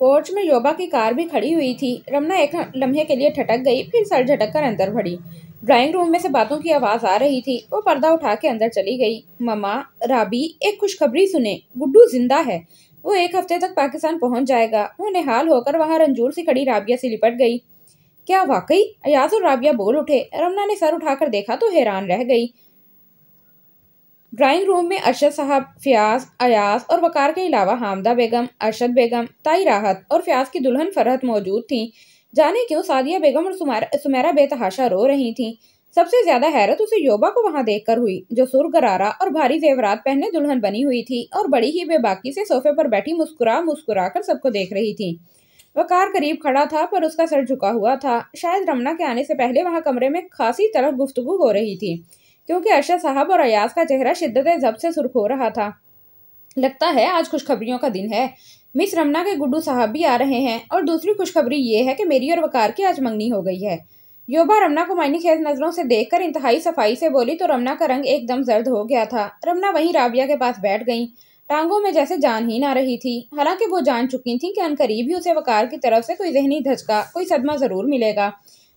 Porch में योबा की car भी खड़ी हुई थी। रमना एक लम्हे के लिए ठटक गई, फिर सर झटक कर अंदर भड़ी ड्राइंग रूम में से बातों की आवाज़ आ रही थी। वो पर्दा उठा के अंदर चली गई। ममा, राबी, एक खुशखबरी सुने। गुड्डू ज़िंदा है। वो एक हफ़्ते तक पाकिस्तान पहुँच जाएगा। वो निहाल होकर वहाँ रंजूर सी खड़ी राबिया से लिपट गई। क्या वाकई? अयाज और राबिया बोल उठे। रमना ने सर उठाकर देखा तो हैरान रह गई। ड्राइंग रूम में अरशद साहब फ्याज अयास और वकार के अलावा हामदा बेगम, अरशद बेगम, ताई राहत और फ्याज की दुल्हन फरहत मौजूद थी। जाने क्यों सादिया बेगम और सुमेरा बेतहाशा रो रही थी। सबसे ज़्यादा हैरत उसे योबा को वहाँ देखकर हुई, जो सुर गरारा और भारी जेवरात पहने दुल्हन बनी हुई थी और बड़ी ही बेबाकी से सोफे पर बैठी मुस्कुरा मुस्कुरा कर सबको देख रही थी। वकार करीब खड़ा था, पर उसका सर झुका हुआ था। शायद रमना के आने से पहले वहाँ कमरे में खासी तरह गुफ्तगु हो रही थी। क्योंकि अरशद साहब और अयाज का चेहरा शिद्दत जब से सुर्ख हो रहा था। लगता है आज खुशखबरियों का दिन है। मिस रमना के गुड्डू साहब भी आ रहे हैं और दूसरी खुशखबरी ये है कि मेरी और वकार की आज मंगनी हो गई है। योबा रमना को मायनी खेज नज़रों से देखकर इंतहाई सफ़ाई से बोली तो रमना का रंग एकदम जर्द हो गया था। रमना वहीं राबिया के पास बैठ गई। टांगों में जैसे जान ही ना रही थी। हालाँकि वो जान चुकी थी कि अनकरीब ही उसे वकार की तरफ़ से कोई जहनी धचका, कोई सदमा ज़रूर मिलेगा।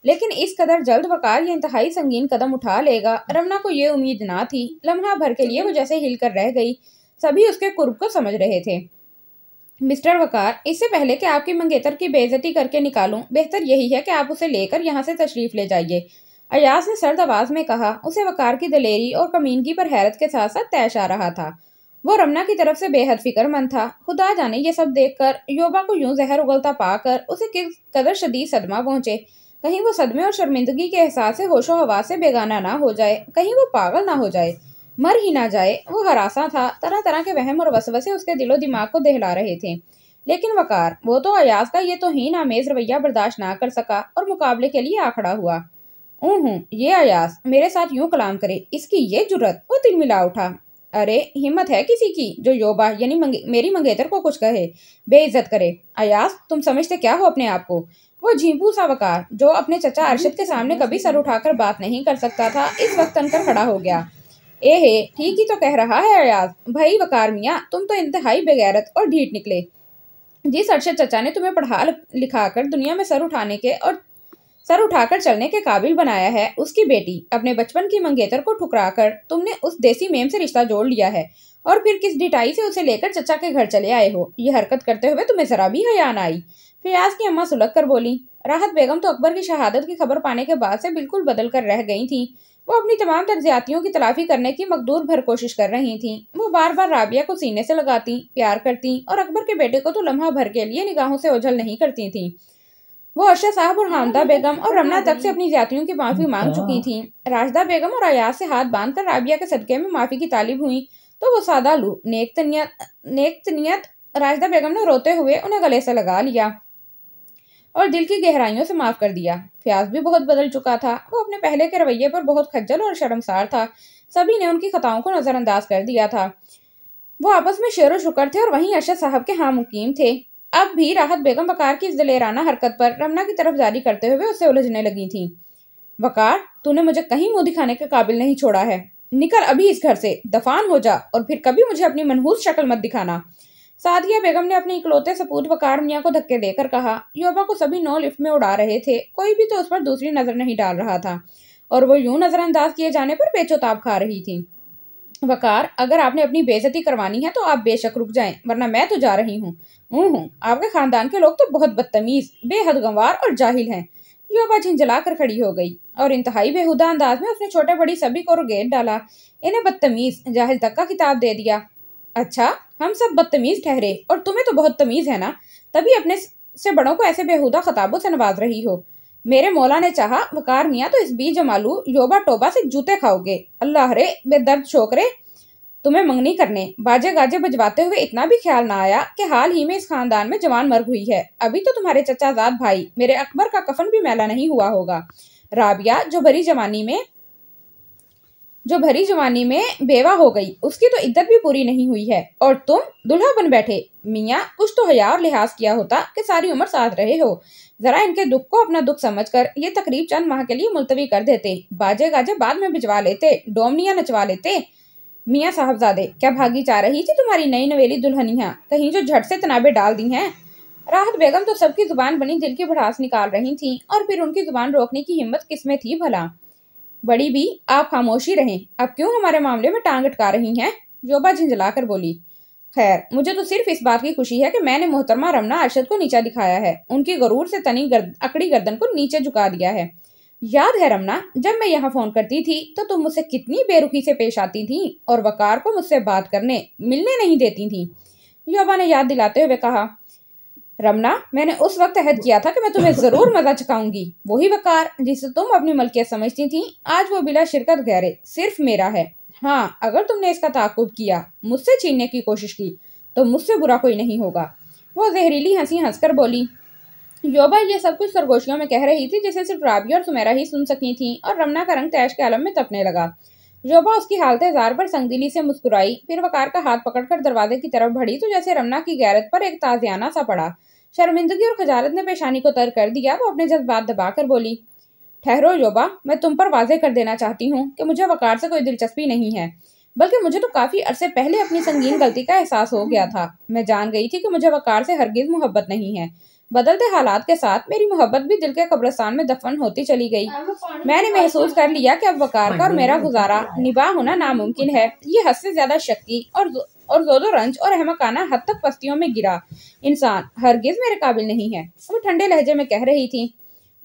लेकिन इस कदर जल्द वकार ये इंतहाई संगीन कदम उठा लेगा। रमना को ये उम्मीद ना थी। लम्हा भर के लिए वो जैसे हिलकर रह गई। सभी उसके कुर्ब को समझ रहे थे। मिस्टर वकार, इससे पहले कि आपकी मंगेतर की बेइज्जती करके निकालूं, बेहतर यही है कि आप उसे लेकर यहाँ से तशरीफ़ ले जाइए। अयाज ने सर्द आवाज़ में कहा, उसे वकार की दलेरी और कमीनगी पर हैरत के साथ साथ तैश आ रहा था। वो रमना की तरफ़ से बेहद फिक्रमंद था। खुदा जाने ये सब देखकर, योबा को यूँ जहर उगलता पाकर, उसे किस कदर शदीद सदमा पहुँचे। कहीं वो सदमे और शर्मिंदगी के एहसास से होशो हवा से बेगाना ना हो जाए कहीं वो पागल ना हो जाए मर ही ना जाए वो हरासा था तरह तरह के वहम और वसवसे उसके दिलो दिमाग को दहला रहे थे। लेकिन वकार वो तो अयाज का ये तो ही नामेज रवैया बर्दाश्त ना कर सका और मुकाबले के लिए आ खड़ा हुआ। हूँ ये अयाज मेरे साथ यूँ कलाम करे इसकी ये जुरत वो दिल मिला उठा। अरे हिम्मत है किसी की जो योबा यानी मंगे, मेरी मंगेतर को कुछ कहे बेइज्जत करे। अयास तुम समझते क्या हो अपने आप को? वो झींपू सा वकार जो अपने चचा अरशद के सामने कभी सर उठाकर बात नहीं कर सकता था, इस वक्त तनकर खड़ा हो गया। ए हे, ठीक ही तो कह रहा है अयाज। भाई वकार मियाँ, तुम तो इंतहाई बेगैरत और ढीठ निकले। जिस अरशद चचा ने तुम्हें पढ़ा लिखा कर दुनिया में सर उठाने के और सर उठाकर चलने के काबिल बनाया है, उसकी बेटी, अपने बचपन की मंगेतर को ठुकराकर तुमने उस देसी मेम से रिश्ता जोड़ लिया है, और फिर किस डिटाई से उसे लेकर चचा के घर चले आए हो? यह हरकत करते हुए तुम्हें जरा भी हयान आई। फियाज की अम्मा सुलग कर बोली, राहत बेगम तो अकबर की शहादत की खबर पाने के बाद से बिल्कुल बदल कर रह गई थी। वो अपनी तमाम तर्जियातियों की तलाफी करने की मकदूर भर कोशिश कर रही थी। वो बार बार राबिया को सीने से लगाती, प्यार करती और अकबर के बेटे को तो लम्हा भर के लिए निगाहों से ओझल नहीं करती थी। वो अर्शा साहब और हामदा बेगम और रमना तक से अपनी जातियों की माफ़ी मांग चुकी थी। राजदा बेगम और अयाज से हाथ बांधकर राबिया के सदके में माफ़ी की तालीब हुई तो वो सादा लू, नेक तनियत नेक तनियत, राजदा बेगम ने रोते हुए उन्हें गले से लगा लिया। और दिल की गहराइयों से माफ़ कर दिया। फ्याज भी बहुत बदल चुका था। वो अपने पहले के रवैये पर बहुत खज्जल और शर्मसार था। सभी ने उनकी खताओं को नजरअंदाज कर दिया था। वो आपस में शेर शुक्र थे और वहीं अरशद साहब के हाँ मुकीम थे। अब भी राहत बेगम बकार की इस दलेराना हरकत पर रमना की तरफ़ जारी करते हुए उससे उलझने लगी थी। बकार तूने मुझे कहीं मुँह दिखाने के काबिल नहीं छोड़ा है। निकल अभी इस घर से, दफान हो जा और फिर कभी मुझे अपनी मनहूस शक्ल मत दिखाना। सादिया बेगम ने अपने इकलौते सपूत वकार मियाँ को धक्के देकर कहा युवा को सभी नौ लिफ्ट में उड़ा रहे थे, कोई भी तो उस पर दूसरी नज़र नहीं डाल रहा था। और वो यूँ नजरअंदाज किए जाने पर बेचोताब खा रही थी। वकार, अगर आपने अपनी बेजती करवानी है तो आप बेशक रुक जाएँ, वरना मैं तो जा रही हूँ। हूँ आपके खानदान के लोग तो बहुत बदतमीज, बेहद गंवार और जाहिल हैं युवा झिंझला कर खड़ी हो गई और इंतहाई बेहुदा अंदाज में उसने छोटे बड़ी सभी को रुगेट डाला। इन्हें बदतमीज, जाहिल तक का किताब दे दिया। अच्छा हम सब बदतमीज ठहरे, और तुम्हें तो बहुत तमीज है ना? तभी अपने से बड़ों को ऐसे बेहुदा खताबों से नवाज़ रही हो। मेरे मौला ने चाहा, वकार मियाँ तो इस बीज जमालू, योबा टोबा से जूते खाओगे। अल्लाह रे, बेदर्द छोकरे तुम्हें मंगनी करने बाजे गाजे बजवाते हुए इतना भी ख्याल ना आया कि हाल ही में इस खानदान में जवान मर्ग हुई है। अभी तो तुम्हारे चचाजाद भाई, मेरे अकबर का कफन भी मैला नहीं हुआ होगा। राबिया, जो भरी जवानी में जो भरी जवानी में बेवा हो गई, उसकी तो इज़्ज़त भी पूरी नहीं हुई है। और तुम दुल्हा बन बैठे, मियाँ, कुछ तो हया और लिहाज किया होता कि सारी उम्र साथ रहे हो। जरा इनके दुख को अपना दुख समझकर ये तकरीब चंद माह के लिए मुलतवी कर देते। बाजे गाजे बाद में भिजवा लेते, डोमनिया नचवा लेते। मियाँ साहबजादे, क्या भागी चाह रही थी तुम्हारी नई नवेली दुल्हनिया? कहीं जो झट से तनाबे डाल दी हैं? राहत बेगम तो सबकी ज़ुबान बनी दिल की भड़ास निकाल रही थी, और फिर उनकी ज़ुबान रोकने की हिम्मत किसमें थी भला? बड़ी भी आप खामोशी रहें। अब क्यों हमारे मामले में टांग अटका रही हैं? जोबा झिंझला कर बोली खैर मुझे तो सिर्फ़ इस बात की खुशी है कि मैंने मोहतरमा रमना अरशद को नीचा दिखाया है। उनकी गरूर से तनी गर्द, अकड़ी गर्दन को नीचे झुका दिया है। याद है रमना जब मैं यहाँ फ़ोन करती थी तो तुम मुझसे कितनी बेरुखी से पेश आती थी और वकार को मुझसे बात करने मिलने नहीं देती थी। योबा ने याद दिलाते हुए कहा रमना, मैंने उस वक्त अहद किया था कि मैं तुम्हें ज़रूर मज़ा चुकाऊँगी। वही वकार जिसे तुम अपनी मलकियत समझती थी, आज वो बिला शिरकत गहरे, सिर्फ़ मेरा है। हाँ अगर तुमने इसका ताकुब किया, मुझसे छीनने की कोशिश की तो मुझसे बुरा कोई नहीं होगा। वो जहरीली हँसी हंसकर बोली, योबा, ये सब कुछ सरगोशियों में कह रही थी जिसे सिर्फ़ राबिया और सुमेरा ही सुन सकी थी, और रमना का रंग तैश के आलम में तपने लगा। योबा उसकी हालत जार पर संगदिली से मुस्कुराई, फिर वकार का हाथ पकड़कर दरवाजे की तरफ़ बढ़ी तो जैसे रमना की गैरत पर एक ताजियाना सा पड़ा। शर्मिंदगी और खजालत ने पेशानी को तर कर दिया, वो अपने जज्बात दबाकर बोली, ठहरो योबा, मैं तुम पर वाजे कर देना चाहती हूँ कि मुझे वकार से कोई दिलचस्पी नहीं है, बल्कि मुझे तो काफ़ी अरसे पहले अपनी संगीन गलती का एहसास हो गया था। मैं जान गई थी कि मुझे वकार से हरगिज मोहब्बत नहीं है। बदलते हालात के साथ मेरी मोहब्बत भी दिल के कब्रस्तान में दफन होती चली गई। मैंने महसूस कर लिया कि अब वकार का और मेरा गुजारा निभा होना नामुमकिन है। ये हद से ज़्यादा शक्की और और जोदो रंज और अहमकाना हद तक पस्तियों में गिरा। इंसान हरगिज मेरे काबिल नहीं है। वो ठंडे लहजे में कह रही थी,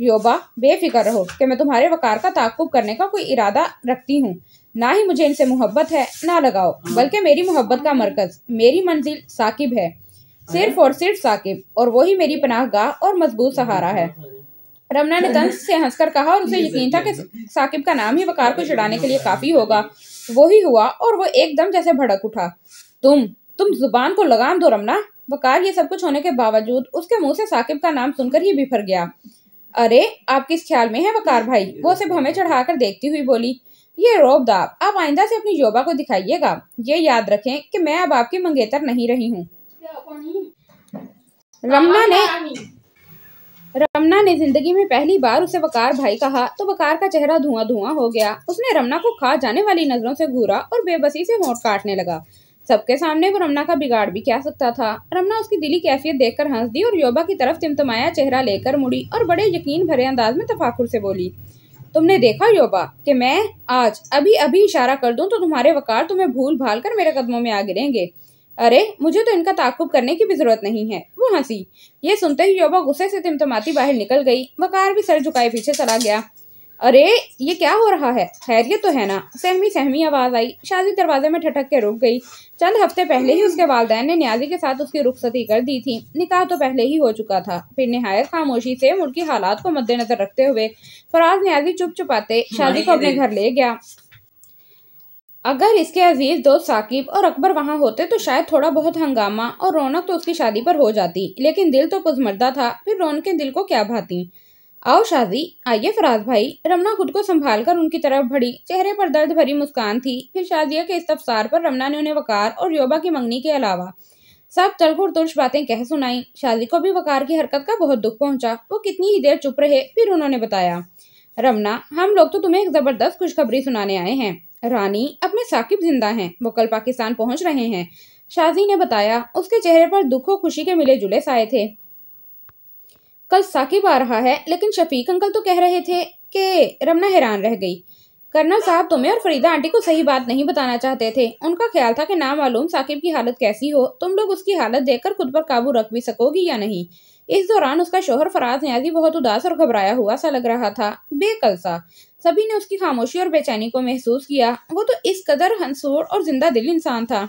योबा, बेफिक्र रहो कि मैं तुम्हारे वकार का ताकुब करने का कोई इरादा रखती हूँ। ना ही मुझे इनसे मोहब्बत है, ना लगाओ, बल्कि मेरी मोहब्बत का मरकज, मेरी मंजिल साकिब है। सिर्फ़ और सिर्फ़ साकिब। और वही मेरी पनाहगाह और मज़बूत सहारा है। रमना ने तंज से हंसकर कहा और उसे यकीन था कि साकिब का नाम ही वकार को चढ़ाने के लिए काफ़ी होगा। वही हुआ और वो एकदम जैसे भड़क उठा। तुम तुम ज़ुबान को लगाम दो रमना। वकार ये सब कुछ होने के बावजूद उसके मुँह से साकिब का नाम सुनकर ही बिफर गया। अरे, आप किस ख्याल में है वकार भाई? वो सिर्फ़ हमें चढ़ाकर देखती हुई बोली, ये रोब दाब, आप आइंदा से अपनी योबा को दिखाइएगा। ये याद रखें कि मैं अब आपकी मंगेतर नहीं रही हूँ। रमना ने रमना ने ज़िंदगी में पहली बार उसे वकार भाई कहा तो वकार का चेहरा धुआँ धुआँ हो गया। उसने रमना को खा जाने वाली नज़रों से घूरा और बेबसी से होंठ काटने लगा। सबके सामने वो रमना का बिगाड़ भी क्या सकता था? रमना उसकी दिली कैफियत देखकर हंस दी और योबा की तरफ़ तिमतमाया चेहरा लेकर मुड़ी और बड़े यकीन भरे अंदाज में तफाकुर से बोली तुमने देखा योबा कि मैं आज अभी अभी इशारा कर दूँ तो तुम्हारे वकार तुम्हें भूल भाल कर मेरे कदमों में आ गिरेंगे। अरे मुझे तो इनका ताकुब करने की भी ज़रूरत नहीं है। वो हँसी ये सुनते ही योबा गुस्से से तिमतमाती बाहर निकल गई। वकार भी सर झुकाए पीछे चला गया। अरे ये क्या हो रहा है? खैरियत तो है ना। सहमी सहमी आवाज़ आई। शादी दरवाजे में ठटक के रुक गई। चंद हफ़्ते पहले ही उसके वालदेन ने न्याजी के साथ उसकी रुखसती कर दी थी। निकाह तो पहले ही हो चुका था। फिर नहायत खामोशी से मुल्की हालात को मद्देनजर रखते हुए फराज न्याजी चुप चुपाते शादी को अपने घर ले गया। अगर इसके अज़ीज़ दोस्त साकिब और अकबर वहाँ होते तो शायद थोड़ा बहुत हंगामा और रौनक तो उसकी शादी पर हो जाती, लेकिन दिल तो पुजमर्दा था, फिर रौनक के दिल को क्या भाती? आओ शादी, आइए फराज भाई, रमना खुद को संभाल कर उनकी तरफ़ बढ़ी, चेहरे पर दर्द भरी मुस्कान थी, फिर शादिया के इस तफसार पर रमना ने उन्हें वकार और योबा की मंगनी के अलावा सब तलखुर तुर्श बातें कह सुनाई, शादी को भी वकार की हरकत का बहुत दुख पहुँचा, वो कितनी ही देर चुप रहे, फिर उन्होंने बताया, रमना, हम लोग तो तुम्हें एक ज़बरदस्त खुशखबरी सुनाने आए हैं। रानी अपने साकिब ज़िंदा हैं, वो कल पाकिस्तान पहुँच रहे हैं। शाजी ने बताया, उसके चेहरे पर दुख और खुशी के मिले जुले साए थे। कल साकिब आ रहा है, लेकिन शफीक अंकल तो कह रहे थे कि रमना हैरान रह गई। कर्नल साहब तुम्हें और फरीदा आंटी को सही बात नहीं बताना चाहते थे। उनका ख्याल था कि नामालूम साकिब की हालत कैसी हो, तुम लोग उसकी हालत देखकर खुद पर काबू रख भी सकोगी या नहीं? इस दौरान उसका शोहर फराज न्याजी बहुत उदास और घबराया हुआ सा लग रहा था। बेकल सा सभी ने उसकी खामोशी और बेचैनी को महसूस किया। वो तो इस कदर हंसूर और ज़िंदा दिल इंसान था।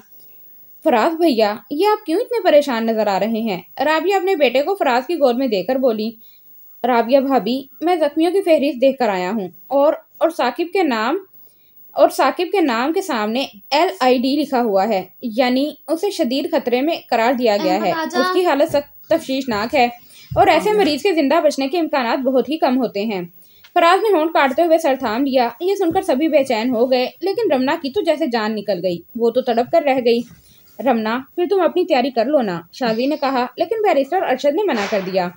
फराज भैया ये आप क्यों इतने परेशान नज़र आ रहे हैं? राबिया अपने बेटे को फराज की गोद में देकर बोली राबिया भाभी मैं जख्मियों की फहरिस्त देख कर आया हूँ और और साकिब के नाम और साकिब के नाम के सामने एल आई डी लिखा हुआ है। यानी उसे शदीद खतरे में करार दिया गया है। उसकी हालत सख्त तफशीशनाक है और ऐसे मरीज़ के ज़िंदा बचने के इम्कान बहुत ही कम होते हैं। फराज ने होंठ काटते हुए सर थाम लिया। ये सुनकर सभी बेचैन हो गए, लेकिन रमना की तो जैसे जान निकल गई। वो तो तड़प कर रह गई। रमना, फिर तुम अपनी तैयारी कर लो ना शाजी ने कहा, लेकिन बैरिस्टर अरशद ने मना कर दिया।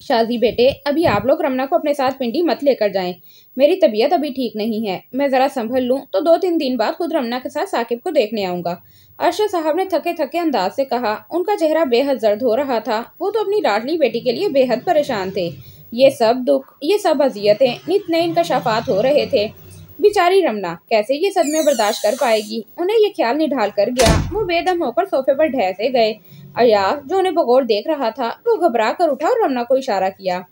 शाजी बेटे, अभी आप लोग रमना को अपने साथ पिंडी मत लेकर जाएँ। मेरी तबीयत अभी ठीक नहीं है। मैं ज़रा संभल लूँ तो दो तीन दिन बाद खुद रमना के साथ साकिब को देखने आऊँगा। अरशद साहब ने थके थके अंदाज से कहा, उनका चेहरा बेहद जर्द हो रहा था। वो तो अपनी लाडली बेटी के लिए बेहद परेशान थे। ये सब दुख, ये सब अजियतें नित नए इनकशाफात हो रहे थे। बेचारी रमना कैसे ये सदमे बर्दाश्त कर पाएगी? उन्हें ये ख्याल निढाल कर गया। वो बेदम होकर सोफे पर ढह से गए। अयास, जो उन्हें बगौर देख रहा था, वो घबरा कर उठा और रमना को इशारा किया।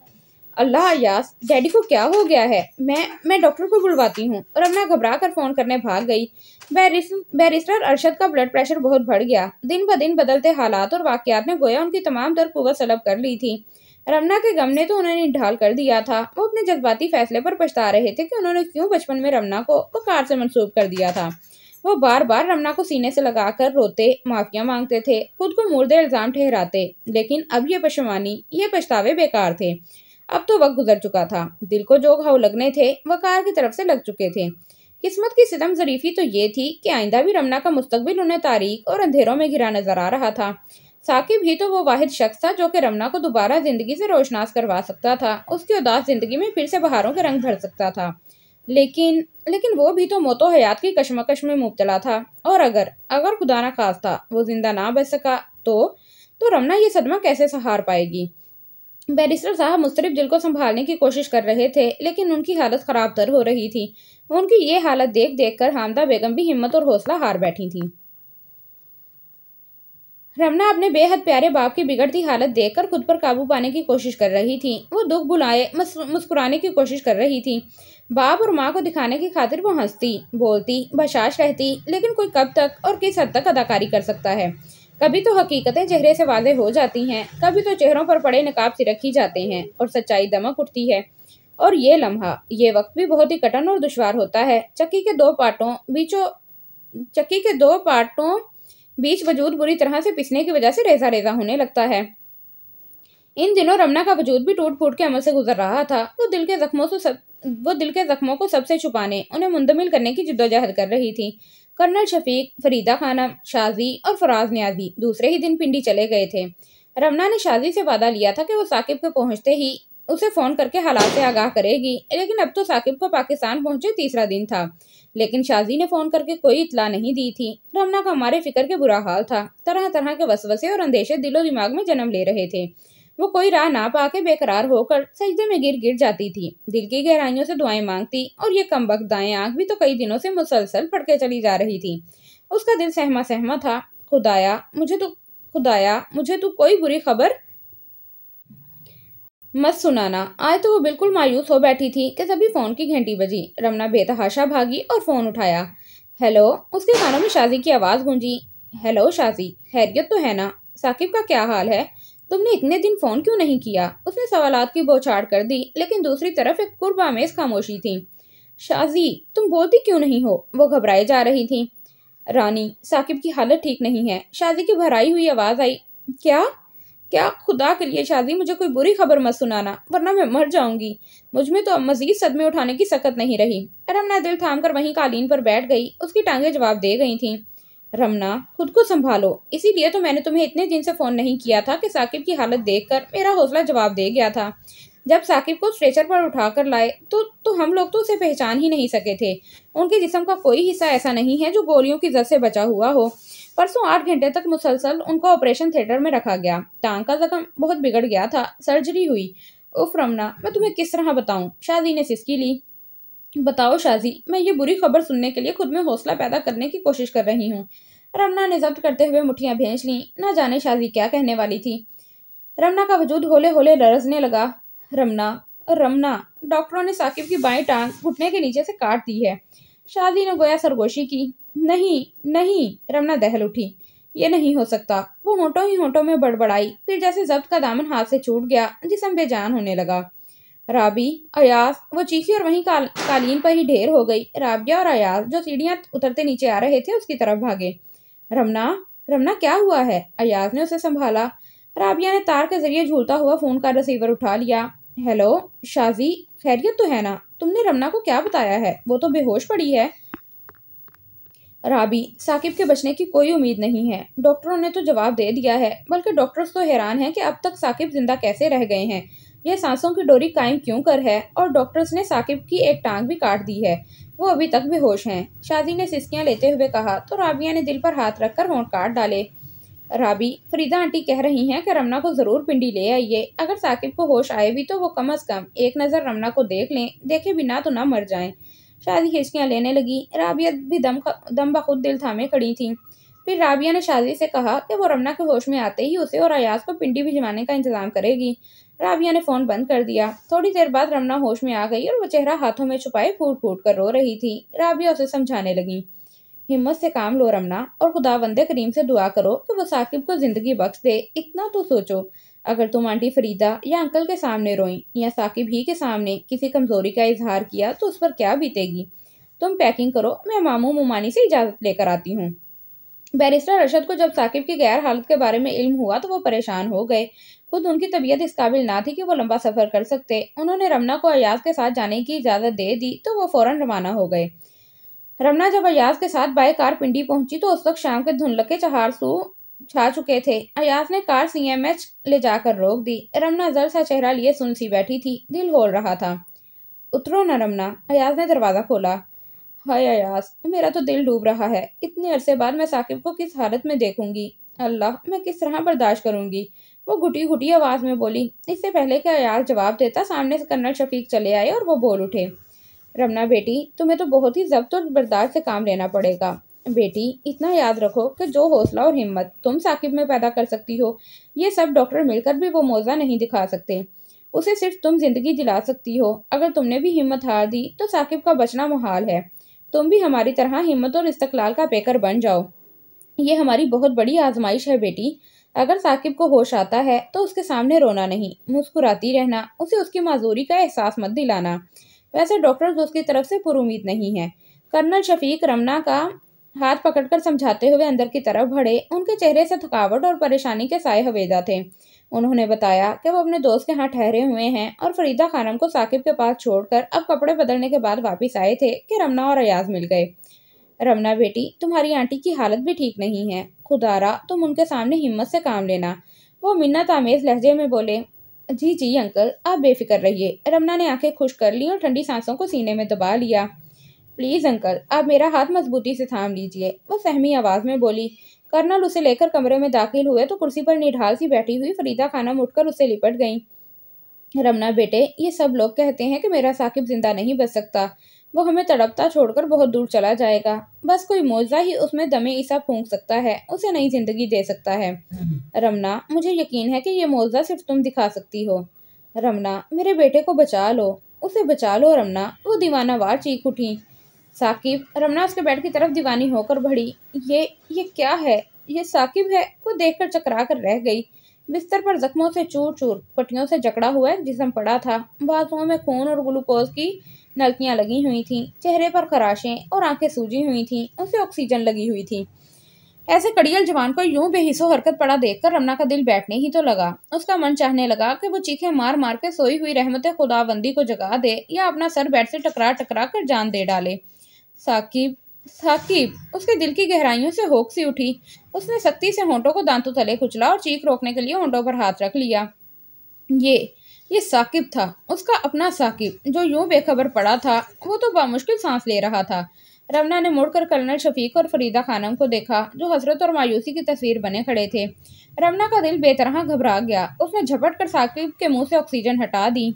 अल्लाह अयास, डैडी को क्या हो गया है? मैं मैं डॉक्टर को बुलवाती हूँ। रमना घबरा कर फ़ोन करने भाग गई। बैरिस्टर अरशद का ब्लड प्रेशर बहुत बढ़ गया। दिन ब दिन बदलते हालात और वाकयात ने गोया उनकी तमाम दर कुत सलब कर ली थी। रमना के गम ने तो उन्हें ढाल कर दिया था। वो अपने जज्बाती फैसले पर पछता रहे थे कि उन्होंने क्यों बचपन में रमना को कार से मनसूब कर दिया था। वो बार बार रमना को सीने से लगाकर रोते, माफिया मांगते थे, खुद को मुर्दे इल्ज़ाम ठहराते, लेकिन अब ये पशवानी ये पछतावे बेकार थे। अब तो वक्त गुजर चुका था। दिल को जो घाव लगने थे वह कार की तरफ़ से लग चुके थे। किस्मत की सितम जरीफी तो ये थी कि आइंदा भी रमना का मुस्तकबिल उन्हें तारीख और अंधेरों में घिरा नज़र आ रहा था। साकिब ही तो वो वाहिद शख्स था जो कि रमना को दोबारा ज़िंदगी से रोशनास करवा सकता था। उसकी उदास ज़िंदगी में फिर से बहारों के रंग भर सकता था। लेकिन लेकिन वो भी तो मोतो हयात की कशमकश में मुबतला था। और अगर अगर खुदा ना खास्ता वो ज़िंदा ना बच सका तो तो रमना ये सदमा कैसे सहार पाएगी? बैरिस्टर साहब मुस्तरफ दिल को संभालने की कोशिश कर रहे थे, लेकिन उनकी हालत ख़राब तर हो रही थी। उनकी ये हालत देख देख कर हामदा बेगम भी हिम्मत और हौसला हार बैठी थी। रमना अपने बेहद प्यारे बाप की बिगड़ती हालत देखकर खुद पर काबू पाने की कोशिश कर रही थी। वो दुख बुलाए मुस्कुराने की कोशिश कर रही थी। बाप और माँ को दिखाने की खातिर वो हंसती, बोलती, बशाश रहती, लेकिन कोई कब तक और किस हद तक अदाकारी कर सकता है? कभी तो हकीकतें चेहरे से वाजे हो जाती हैं, कभी तो चेहरों पर पड़े नकाब से रखी जाते हैं और सच्चाई दमक उठती है। और ये लम्हा, ये वक्त भी बहुत ही कठिन और दुशवार होता है। चक्की के दो पार्टों बीचों, चक्की के दो पार्टों बीच वजूद बुरी तरह से पिसने की वजह से रेजा रेजा होने लगता है। इन दिनों रमना का वजूद भी टूट फूट के अमल से गुजर रहा था। वो दिल के जख्मों से सब, वो दिल के जख्मों को सबसे छुपाने, उन्हें मुंतमिल करने की जिद्दोजहद कर रही थी। कर्नल शफीक, फरीदा खानम शाजी और फराज न्याजी दूसरे ही दिन पिंडी चले गए थे। रमना ने शाजी से वादा लिया था कि वो साकिब के पहुँचते ही उसे फ़ोन करके हालात से आगाह करेगी, लेकिन अब तो साकिब को पाकिस्तान पहुँचे तीसरा दिन था। लेकिन शाजी ने फ़ोन करके कोई इतला नहीं दी थी। रमना का हमारे फ़िक्र के बुरा हाल था। तरह तरह के वसवसे और अंदेशे दिलो दिमाग में जन्म ले रहे थे। वो कोई राह ना पाके बेकरार होकर सजदे में गिर गिर जाती थी। दिल की गहराइयों से दुआएँ मांगती और ये कम वक्त दाएँ आँख भी तो कई दिनों से मुसलसल फटके चली जा रही थी। उसका दिल सहमा सहमा था। खुदाया, मुझे तो खुदाया, मुझे तो कोई बुरी खबर मत सुनाना। आज तो वो बिल्कुल मायूस हो बैठी थी कि सभी फ़ोन की घंटी बजी। रमना बेतहाशा भागी और फ़ोन उठाया। हेलो, उसके कानों में शाजी की आवाज़ गूंजी। हेलो शाजी, खैरियत तो है ना? साकिब का क्या हाल है? तुमने इतने दिन फ़ोन क्यों नहीं किया? उसने सवालात की बौछाड़ कर दी, लेकिन दूसरी तरफ़ एक कुर्बामेज खामोशी थी। शाजी, तुम बोलती क्यों नहीं हो? वो घबराए जा रही थी। रानी, साकिब की हालत ठीक नहीं है। शाजी की भराई हुई आवाज़ आई। क्या? क्या खुदा के लिए शादी? मुझे कोई बुरी खबर मत सुनाना, वरना मैं मर जाऊँगी। मुझमें तो अब मजीद सदमे उठाने की सकत नहीं रही। रमना दिल थाम कर वहीं कालीन पर बैठ गई, उसकी टांगें जवाब दे गई थी। रमना, खुद को संभालो। इसीलिए तो मैंने तुम्हें इतने दिन से फ़ोन नहीं किया था कि साकिब की हालत देखकर मेरा हौसला जवाब दे गया था। जब साकिब को स्ट्रेचर पर उठाकर लाए तो तो हम लोग तो उसे पहचान ही नहीं सके थे। उनके जिसम का कोई हिस्सा ऐसा नहीं है जो गोलियों की जद से बचा हुआ हो। परसों आठ घंटे तक मुसलसल उनको ऑपरेशन थिएटर में रखा गया। टांग का जख्म बहुत बिगड़ गया था। सर्जरी हुई। उफ, रमना, मैं तुम्हें किस तरह बताऊँ? शादी ने सिसकी ली। बताओ शाजी, मैं ये बुरी खबर सुनने के लिए खुद में हौसला पैदा करने की कोशिश कर रही हूँ। रमना ने जब्त करते हुए मुठियाँ भेज ली। ना जाने शाजी क्या कहने वाली थी। रमना का वजूद होले होले लरजने लगा। रमना रमना डॉक्टरों ने साकिब की बाएँ टांग घुटने के नीचे से काट दी है। शादी ने गोया सरगोशी की। नहीं नहीं रमना दहल उठी। ये नहीं हो सकता। वो होंठों ही होंठों में बड़बड़ाई फिर जैसे जब्त का दामन हाथ से छूट गया जिसम बेजान होने लगा। राबी अयास वो चीखी और वहीं काल, कालीन पर ही ढेर हो गई। राबिया और अयास जो सीढ़ियाँ उतरते नीचे आ रहे थे उसकी तरफ़ भागे। रमना रमना क्या हुआ है? अयास ने उसे संभाला। राबिया ने तार के ज़रिए झूलता हुआ फ़ोन का रिसीवर उठा लिया। हेलो, शाजी, खैरियत तो है ना? तुमने रमना को क्या बताया है? वो तो बेहोश पड़ी है। राबी, साकिब के बचने की कोई उम्मीद नहीं है। डॉक्टरों ने तो जवाब दे दिया है, बल्कि डॉक्टर्स तो हैरान हैं कि अब तक साकिब ज़िंदा कैसे रह गए हैं। यह सांसों की डोरी कायम क्यों कर है? और डॉक्टर्स ने साकिब की एक टांग भी काट दी है। वो अभी तक बेहोश हैं। शादी ने सिस्कियाँ लेते हुए कहा तो राबिया ने दिल पर हाथ रखकर होंठ काट डाले। राबी, फरीदा आंटी कह रही हैं कि रमना को ज़रूर पिंडी ले आइए। अगर साकिब को होश आए भी तो वो कम अज़ कम एक नज़र रमना को देख लें। देखे बिना तो ना मर जाएँ। शादी हिचकियाँ लेने लगी। राबिया भी दम दम बखुद दिल थामे खड़ी थी। फिर राबिया ने शादी से कहा कि वो रमना के होश में आते ही उसे और अयाज को पिंडी भिजवाने का इंतज़ाम करेगी। राबिया ने फ़ोन बंद कर दिया। थोड़ी देर बाद रमना होश में आ गई और वो चेहरा हाथों में छुपाए फूट फूट कर रो रही थी। राबिया उसे समझाने लगी। हिम्मत से काम लो रमना और खुदा वंदे करीम से दुआ करो कि वो साकिब को ज़िंदगी बख्श दे, इतना तो सोचो। अगर तुम आंटी फरीदा या अंकल के सामने रोई या साकिब ही के सामने किसी कमज़ोरी का इजहार किया तो उस पर क्या बीतेगी? तुम पैकिंग करो, मैं मामू मुमानी से इजाज़त लेकर आती हूँ। बैरिस्टर अरशद को जब साकिब की गैर हालत के बारे में इल्म हुआ तो वो परेशान हो गए। खुद उनकी तबीयत इस काबिल ना थी कि वो लंबा सफ़र कर सकते। उन्होंने रमना को अयाज के साथ जाने की इजाज़त दे दी तो वो फ़ौरन रवाना हो गए। रमना जब अयाज के साथ बाय कार पिंडी पहुँची तो उस वक्त शाम के धुंधलके चहार सू छा चुके थे। अयाज ने कार सीएमएच ले जाकर रोक दी। रमना जल सा चेहरा लिए सुन सी बैठी थी। दिल होल रहा था। उतरो न रमना। अयाज ने दरवाज़ा खोला। हाय अयाज मेरा तो दिल डूब रहा है। इतने अरसे बाद मैं साकिब को किस हालत में देखूँगी? अल्लाह, मैं किस तरह बर्दाश्त करूँगी? वो घुटी घुटी आवाज़ में बोली, इससे पहले कि अयाज जवाब देता? सामने से कर्नल शफीक चले आए और वो बोल उठे। रमना, बेटी, तुम्हें तो बहुत ही जब्त और बर्दाश्त से काम लेना पड़ेगा। बेटी, इतना याद रखो कि जो हौसला और हिम्मत तुम साकिब में पैदा कर सकती हो, ये सब डॉक्टर मिलकर भी वो मौजा नहीं दिखा सकते। उसे सिर्फ़ तुम ज़िंदगी दिला सकती हो। अगर तुमने भी हिम्मत हार दी तो साकिब का बचना मुहाल है। तुम भी हमारी तरह हिम्मत और इस्तकलाल का पेकर बन जाओ। ये हमारी बहुत बड़ी आजमाइश है, बेटी। अगर साकिब को होश आता है तो उसके सामने रोना नहीं। मुस्कुराती रहना, उसे उसकी माजूरी का एहसास मत दिलाना। वैसे डॉक्टर्स उसकी तरफ़ से पुरुद नहीं है। कर्नल शफीक रमना का हाथ पकड़कर समझाते हुए अंदर की तरफ़ बढ़े। उनके चेहरे से थकावट और परेशानी के साए हवेदा थे। उन्होंने बताया कि वो अपने दोस्त के यहाँ ठहरे हुए हैं और फरीदा खानम को साकिब के पास छोड़कर अब कपड़े बदलने के बाद वापस आए थे कि रमना और अयाज मिल गए। रमना, बेटी, तुम्हारी आंटी की हालत भी ठीक नहीं है। खुदारा, तुम उनके सामने हिम्मत से काम लेना। वो मिन्नत आमेज लहजे में बोले जी जी, अंकल, आप बेफिक्र रहिए। रमना ने आँखें खुश कर ली और ठंडी सांसों को सीने में दबा लिया। प्लीज़, अंकल, आप मेरा हाथ मजबूती से थाम लीजिए। वो सहमी आवाज़ में बोली, कर्नल, उसे लेकर कमरे में दाखिल हुए तो कुर्सी पर निढाल सी बैठी हुई फरीदा खानम उठकर उसे लिपट गई। रमना, बेटे, ये सब लोग कहते हैं कि मेरा साकिब ज़िंदा नहीं बच सकता। वो हमें तड़पता छोड़कर बहुत दूर चला जाएगा। बस कोई मोजा ही उसमें दमे ईसा फूंक सकता है, उसे नई ज़िंदगी दे सकता है। रमना, मुझे यकीन है कि ये मोजा सिर्फ़ तुम दिखा सकती हो। रमना, मेरे बेटे को बचा लो। उसे बचा लो, रमना। वो दीवाना वार चीख उठी। साकिब, रमना उसके बेड की तरफ़ दीवानी होकर बढ़ी। ये ये क्या है? ये साकिब है? वो देखकर चकरा कर रह गई। बिस्तर पर जख्मों से चूर चूर पट्टियों से जकड़ा हुआ जिसम पड़ा था। बाजुओं में खून और ग्लूकोज की नलकियाँ लगी हुई थीं। चेहरे पर खराशें और आँखें सूजी हुई थीं। उसे ऑक्सीजन लगी हुई थी। ऐसे कड़ियल जवान को यूँ बेहिसो हरकत पड़ा देखकर रमना का दिल बैठने ही तो लगा। उसका मन चाहने लगा कि वो चीखें मार मार के सोई हुई रहमत खुदाबंदी को जगा दे या अपना सर बैठ से टकरा टकरा कर जान दे डाले। साकिब साकिब उसके दिल की गहराइयों से होक सी उठी। उसने सख्ती से होंठों को दांतों तले कुचला और चीख रोकने के लिए होंठों पर हाथ रख लिया। ये ये साकिब था। उसका अपना साकिब, जो यूँ बेखबर पड़ा था, वो तो बामुश्किल सांस ले रहा था। रमना ने मुड़कर कर्नल शफीक और फरीदा खानम को देखा, जो हसरत और मायूसी की तस्वीर बने खड़े थे। रमना का दिल बेतरह घबरा गया। उसने झपट कर साकिब के मुँह से ऑक्सीजन हटा दी।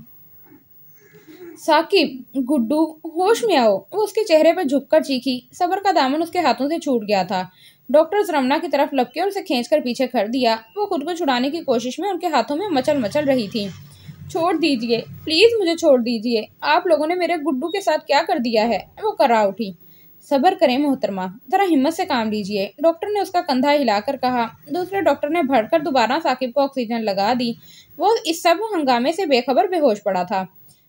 साकिब, गुड्डू, होश में आओ। वो उसके चेहरे पर झुककर चीखी। सबर का दामन उसके हाथों से छूट गया था। डॉक्टर्स रमना की तरफ़ लपके और उसे खींचकर पीछे कर दिया। वो खुद को छुड़ाने की कोशिश में उनके हाथों में मचल मचल रही थी। छोड़ दीजिए। प्लीज़ मुझे छोड़ दीजिए। आप लोगों ने मेरे गुड्डू के साथ क्या कर दिया है? वो करा उठी। सबर करें मोहतरमा। ज़रा हिम्मत से काम लीजिए। डॉक्टर ने उसका कंधा हिलाकर कहा। दूसरे डॉक्टर ने भड़कर दोबारा साकिब को ऑक्सीजन लगा दी। वो इस सब हंगामे से बेखबर बेहोश पड़ा था।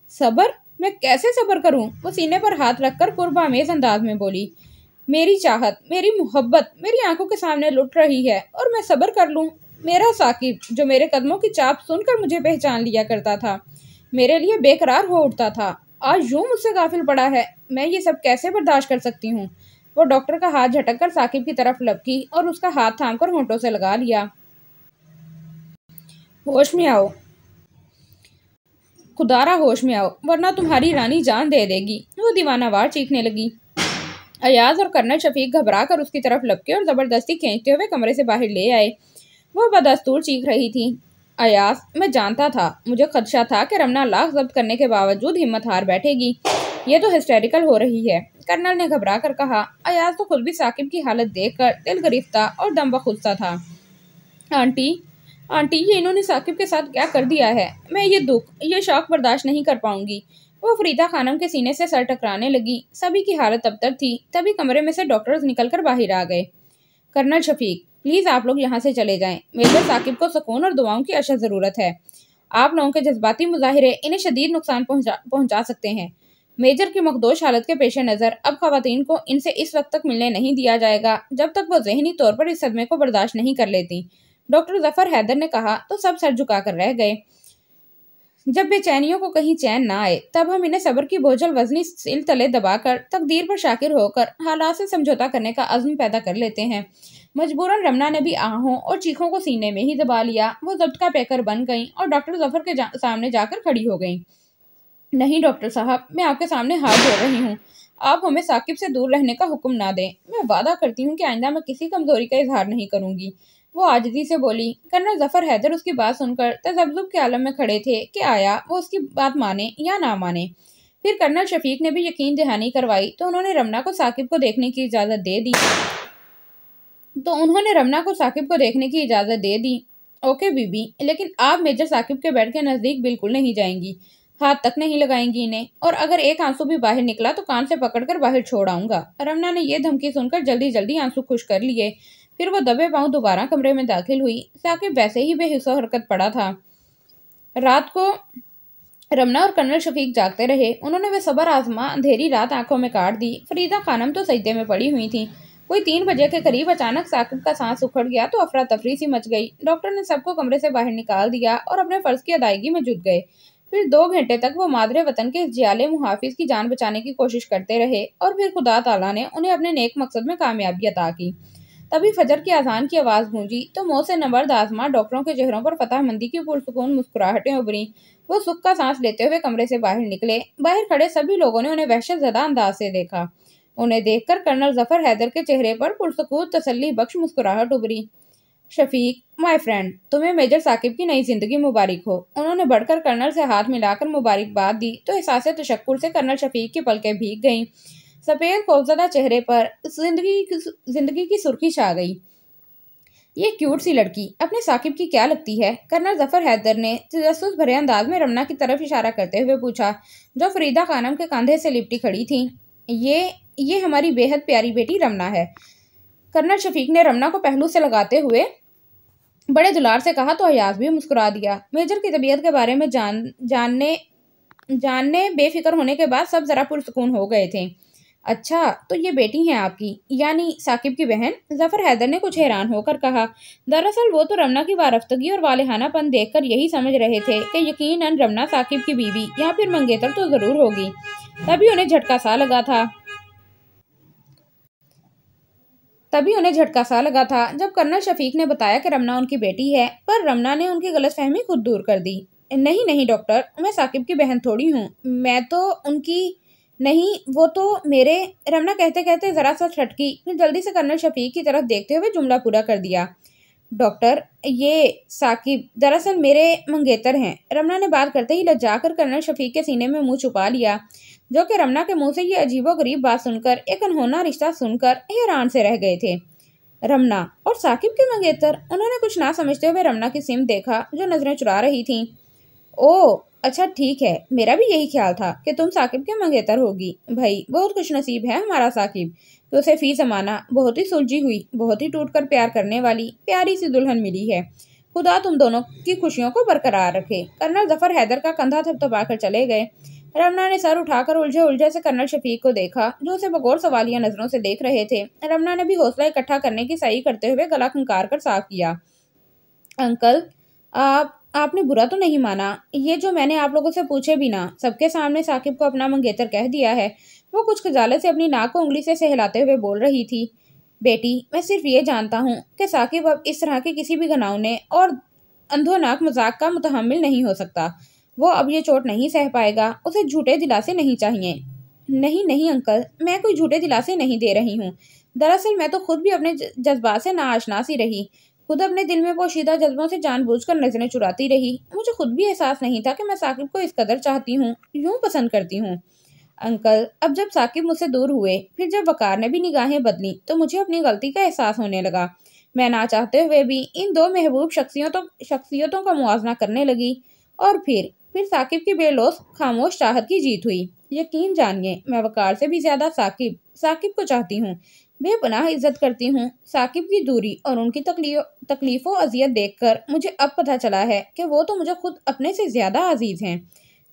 सबर मैं कैसे सबर करूँ? वो सीने पर हाथ रखकर कुर्बामेज अंदाज में बोली, मेरी चाहत, मेरी मोहब्बत, मेरी आँखों के सामने लुट रही है और मैं सबर कर लूँ। मेरा साकिब, जो मेरे कदमों की चाप सुनकर मुझे पहचान लिया करता था, मेरे लिए बेकरार हो उठता था। आज यूँ मुझसे गाफिल पड़ा है, मैं ये सब कैसे बर्दाश्त कर सकती हूँ? वो डॉक्टर का हाथ झटक कर साकिब की तरफ़ लपकी और उसका हाथ थाम कर होंठों से लगा लिया। होश में आओ खुदारा होश में आओ, वरना तुम्हारी रानी जान दे देगी। वो दीवानावार चीखने लगी। अयाज और कर्नल शफीक घबरा कर उसकी तरफ़ लपके और ज़बरदस्ती खींचते हुए कमरे से बाहर ले आए। वो बदस्तूर चीख रही थी। अयास मैं जानता था, मुझे खदशा था कि रमना लाख जब्त करने के बावजूद हिम्मत हार बैठेगी। ये तो हिस्टेरिकल हो रही है, कर्नल ने घबरा कर कहा। अयाज तो खुद भी साकिब की हालत देखकर दिल गिरफ्ता और दम बखुदसा था। आंटी आंटी, ये इन्होंने साकिब के साथ क्या कर दिया है? मैं ये दुख, ये शौक बर्दाश्त नहीं कर पाऊँगी। वो फरीदा खानम के सीने से सर टकराने लगी। सभी की हालत अबतर थी, तभी कमरे में से डॉक्टर्स निकलकर बाहर आ गए। कर्नल शफीक, प्लीज़ आप लोग यहाँ से चले जाएँ। मेजर साकिब को सुकून और दुआओं की अशद ज़रूरत है। आप लोगों के जज्बाती मुजाहरे इन्हें शदीद नुकसान पहुँचा पहुँचा सकते हैं। मेजर की मखदोश हालत के पेश नज़र अब खातन को इनसे इस वक्त तक मिलने नहीं दिया जाएगा, जब तक वो जहनी तौर पर इस सदमे को बर्दाश्त नहीं कर लेती। डॉक्टर ज़फ़र हैदर ने कहा तो सब सर झुका कर रह गए। जब बेचैनियों को कहीं चैन ना आए तब हम इन्हें सब्र की बोझल वजनी सिल तले दबाकर तकदीर पर शाकिर होकर हालात से समझौता करने का अज़म पैदा कर लेते हैं। मजबूरन रमना ने भी आहों और चीखों को सीने में ही दबा लिया। वो जब्त का पैकर बन गई और डॉक्टर ज़फ़र के जा, सामने जाकर खड़ी हो गई। नहीं डॉक्टर साहब मैं आपके सामने हाथ जोड़ रही हूँ। आप हमें साकिब से दूर रहने का हुक्म ना दें। मैं वादा करती हूँ कि आइंदा मैं किसी कमज़ोरी का इजहार नहीं करूँगी। वो आजदी से बोली कर्नल ज़फ़र हैदर उसकी बात सुनकर तजब्जुब के आलम में खड़े थे कि आया, वो उसकी बात माने या ना माने। फिर कर्नल शफीक ने भी यकीन दहानी करवाई तो उन्होंने रमना को साकिब को देखने की इजाज़त दे दी। तो उन्होंने रमना को साकिब को देखने की इजाज़त दे दी। ओके बीबी, लेकिन आप मेजर साकिब के बेड के नज़दीक बिल्कुल नहीं जाएँगी। हाथ तक नहीं लगाएँगी इन्हें, और अगर एक आँसू भी बाहर निकला तो कान से पकड़कर बाहर छोड़ आऊँगा। रमना ने यह धमकी सुनकर जल्दी जल्दी आँसू खुश कर लिए। फिर वो दबे पाँव दोबारा कमरे में दाखिल हुई। साकिब वैसे ही बेहिस्सो हरकत पड़ा था। रात को रमना और कर्नल शफीक जागते रहे। उन्होंने वे सबर आजमा, अंधेरी रात आँखों में काट दी। फरीदा खानम तो सजदे में पड़ी हुई थी। कोई तीन बजे के करीब अचानक साकिब का सांस उखड़ गया तो अफरा तफरी सी मच गई। डॉक्टर ने सबको कमरे से बाहर निकाल दिया और अपने फ़र्ज़ की अदायगी में जुट गए। फिर दो घंटे तक वो मादरे वतन के जियाले मुहाफिज की जान बचाने की कोशिश करते रहे और फिर खुदा तला ने उन्हें अपने नेक मकसद में कामयाबी अता की। तभी फजर की आजान की आवाज़ गूंजी तो मोह से नबर्द आजमा डॉक्टरों के चेहरों पर फतह मंदी की पुरसकून मुस्कुराहटें उभरी। वो सुख का सांस लेते हुए कमरे से बाहर निकले। बाहर खड़े सभी लोगों ने उन्हें वहशत ज़्यादा अंदाज से देखा। उन्हें देखकर कर्नल ज़फ़र हैदर के चेहरे पर पुरसकून तसली बख्श, मुस्कुराहट उभरी। शफीक, माय फ्रेंड, तुम्हें मेजर साकिब की नई ज़िंदगी मुबारक हो। उन्होंने बढ़कर कर्नल से हाथ मिलाकर मुबारकबाद दी तो एहसास तशक्र से कर्नल शफीक की पलकें भीग गईं। सफ़ेद खौफजदा चेहरे पर ज़िंदगी ज़िंदगी की सुर्खी छा गई। ये क्यूट सी लड़की, अपने साकिब की क्या लगती है? कर्नल ज़फ़र हैदर ने तजस भरे अंदाज में रमना की तरफ़ इशारा करते हुए पूछा, जो फरीदा खानम के कंधे से लिपटी खड़ी थी, ये ये हमारी बेहद प्यारी बेटी रमना है। कर्नल शफीक ने रमना को पहलू से लगाते हुए बड़े दुलार से कहा तो अयाज भी मुस्कुरा दिया। मेजर की तबीयत के बारे में जान, जानने जानने बेफिक्र होने के बाद सब जरा पुरसकून हो गए थे। अच्छा तो ये बेटी हैं आपकी, यानी साकिब की बहन? ज़फ़र हैदर ने कुछ हैरान होकर कहा, दरअसल वो तो रमना की वारफ्तगी और वालहानापन देखकर यही समझ रहे थे कि यकीनन रमना साकिब की बीवी या फिर मंगेतर तो ज़रूर होगी। तभी उन्हें झटका सा लगा था। तभी उन्हें झटका सा लगा था जब कर्नल शफीक ने बताया कि रमना उनकी बेटी है, पर रमना ने उनकी गलतफहमी खुद दूर कर दी। नहीं नहीं, डॉक्टर, मैं साकिब की बहन थोड़ी हूँ। मैं तो उनकी नहीं, वो तो मेरे, रमना कहते कहते ज़रा सा छटकी, फिर जल्दी से कर्नल शफीक की तरफ़ देखते हुए जुमला पूरा कर दिया। डॉक्टर, ये साकिब, दरअसल मेरे मंगेतर हैं। रमना ने बात करते ही लज्जा कर कर्नल शफीक के सीने में मुँह छुपा लिया, जो कि रमना के मुँह से ये अजीबो गरीब बात सुनकर, एक अनहोना रिश्ता सुनकर हैरान से रह गए थे। रमना, और साकिब के मंगेतर? उन्होंने कुछ ना समझते हुए रमना की सिम देखा, जो नज़रें चुरा रही थी। ओ अच्छा ठीक है। मेरा भी यही ख्याल था कि तुम साकिब के मंगेतर होगी। भाई, बहुत खुश नसीब है हमारा साकिब। कि उसे फ़ी जमाना बहुत ही सुलझी हुई, बहुत ही टूट कर प्यार करने वाली, प्यारी सी दुल्हन मिली है। खुदा तुम दोनों की खुशियों को बरकरार रखे। कर्नल ज़फ़र हैदर का कंधा थपथपा कर चले गए। रमना ने सर उठाकर उलझे उलझे से कर्नल शफीक को देखा, जो उसे बगौर सवालिया नज़रों से देख रहे थे। रमना ने भी हौसला इकट्ठा करने की सही करते हुए गला खंकार कर साफ़ किया। अंकल, आप आपने बुरा तो नहीं माना। ये जो मैंने आप लोगों से पूछे भी ना सबके सामने साकिब को अपना मंगेतर कह दिया है, वो कुछ खजालत से अपनी नाक को उंगली से सहलाते हुए बोल रही थी। बेटी, मैं सिर्फ़ ये जानता हूँ कि साकिब अब इस तरह के किसी भी गनावने और अंधोनाक मज़ाक का मुतहमिल नहीं हो सकता। वो अब ये चोट नहीं सह पाएगा, उसे झूठे दिलासे नहीं चाहिए। नहीं नहीं, अंकल, मैं कोई झूठे दिलासे नहीं दे रही हूँ। दरअसल मैं तो खुद भी अपने जज्बात से नाशना सी रही। खुद अपने दिल में पोशीदा जज्बों से जानबूझकर नज़रें चुराती रही। मुझे खुद भी एहसास नहीं था कि मैं साकिब को इस कदर चाहती हूँ, यूँ पसंद करती हूँ। अंकल, अब जब साकिब मुझसे दूर हुए, फिर जब वकार ने भी निगाहें बदली तो मुझे अपनी गलती का एहसास होने लगा। मैं ना चाहते हुए भी इन दो महबूब शख्सियतों शख्सियतों का मुआवजा करने लगी, और फिर फिर साकिब की बेलोस खामोश चाहत की जीत हुई। यकीन जानिए, मैं वकार से भी ज़्यादा साकिब साकिब को चाहती हूँ। बेपनाह इज़्ज़त करती हूँ। साकिब की दूरी और उनकी तकलीफ़ तकलीफ़ों अजियत देखकर मुझे अब पता चला है कि वो तो मुझे खुद अपने से ज़्यादा अज़ीज़ हैं।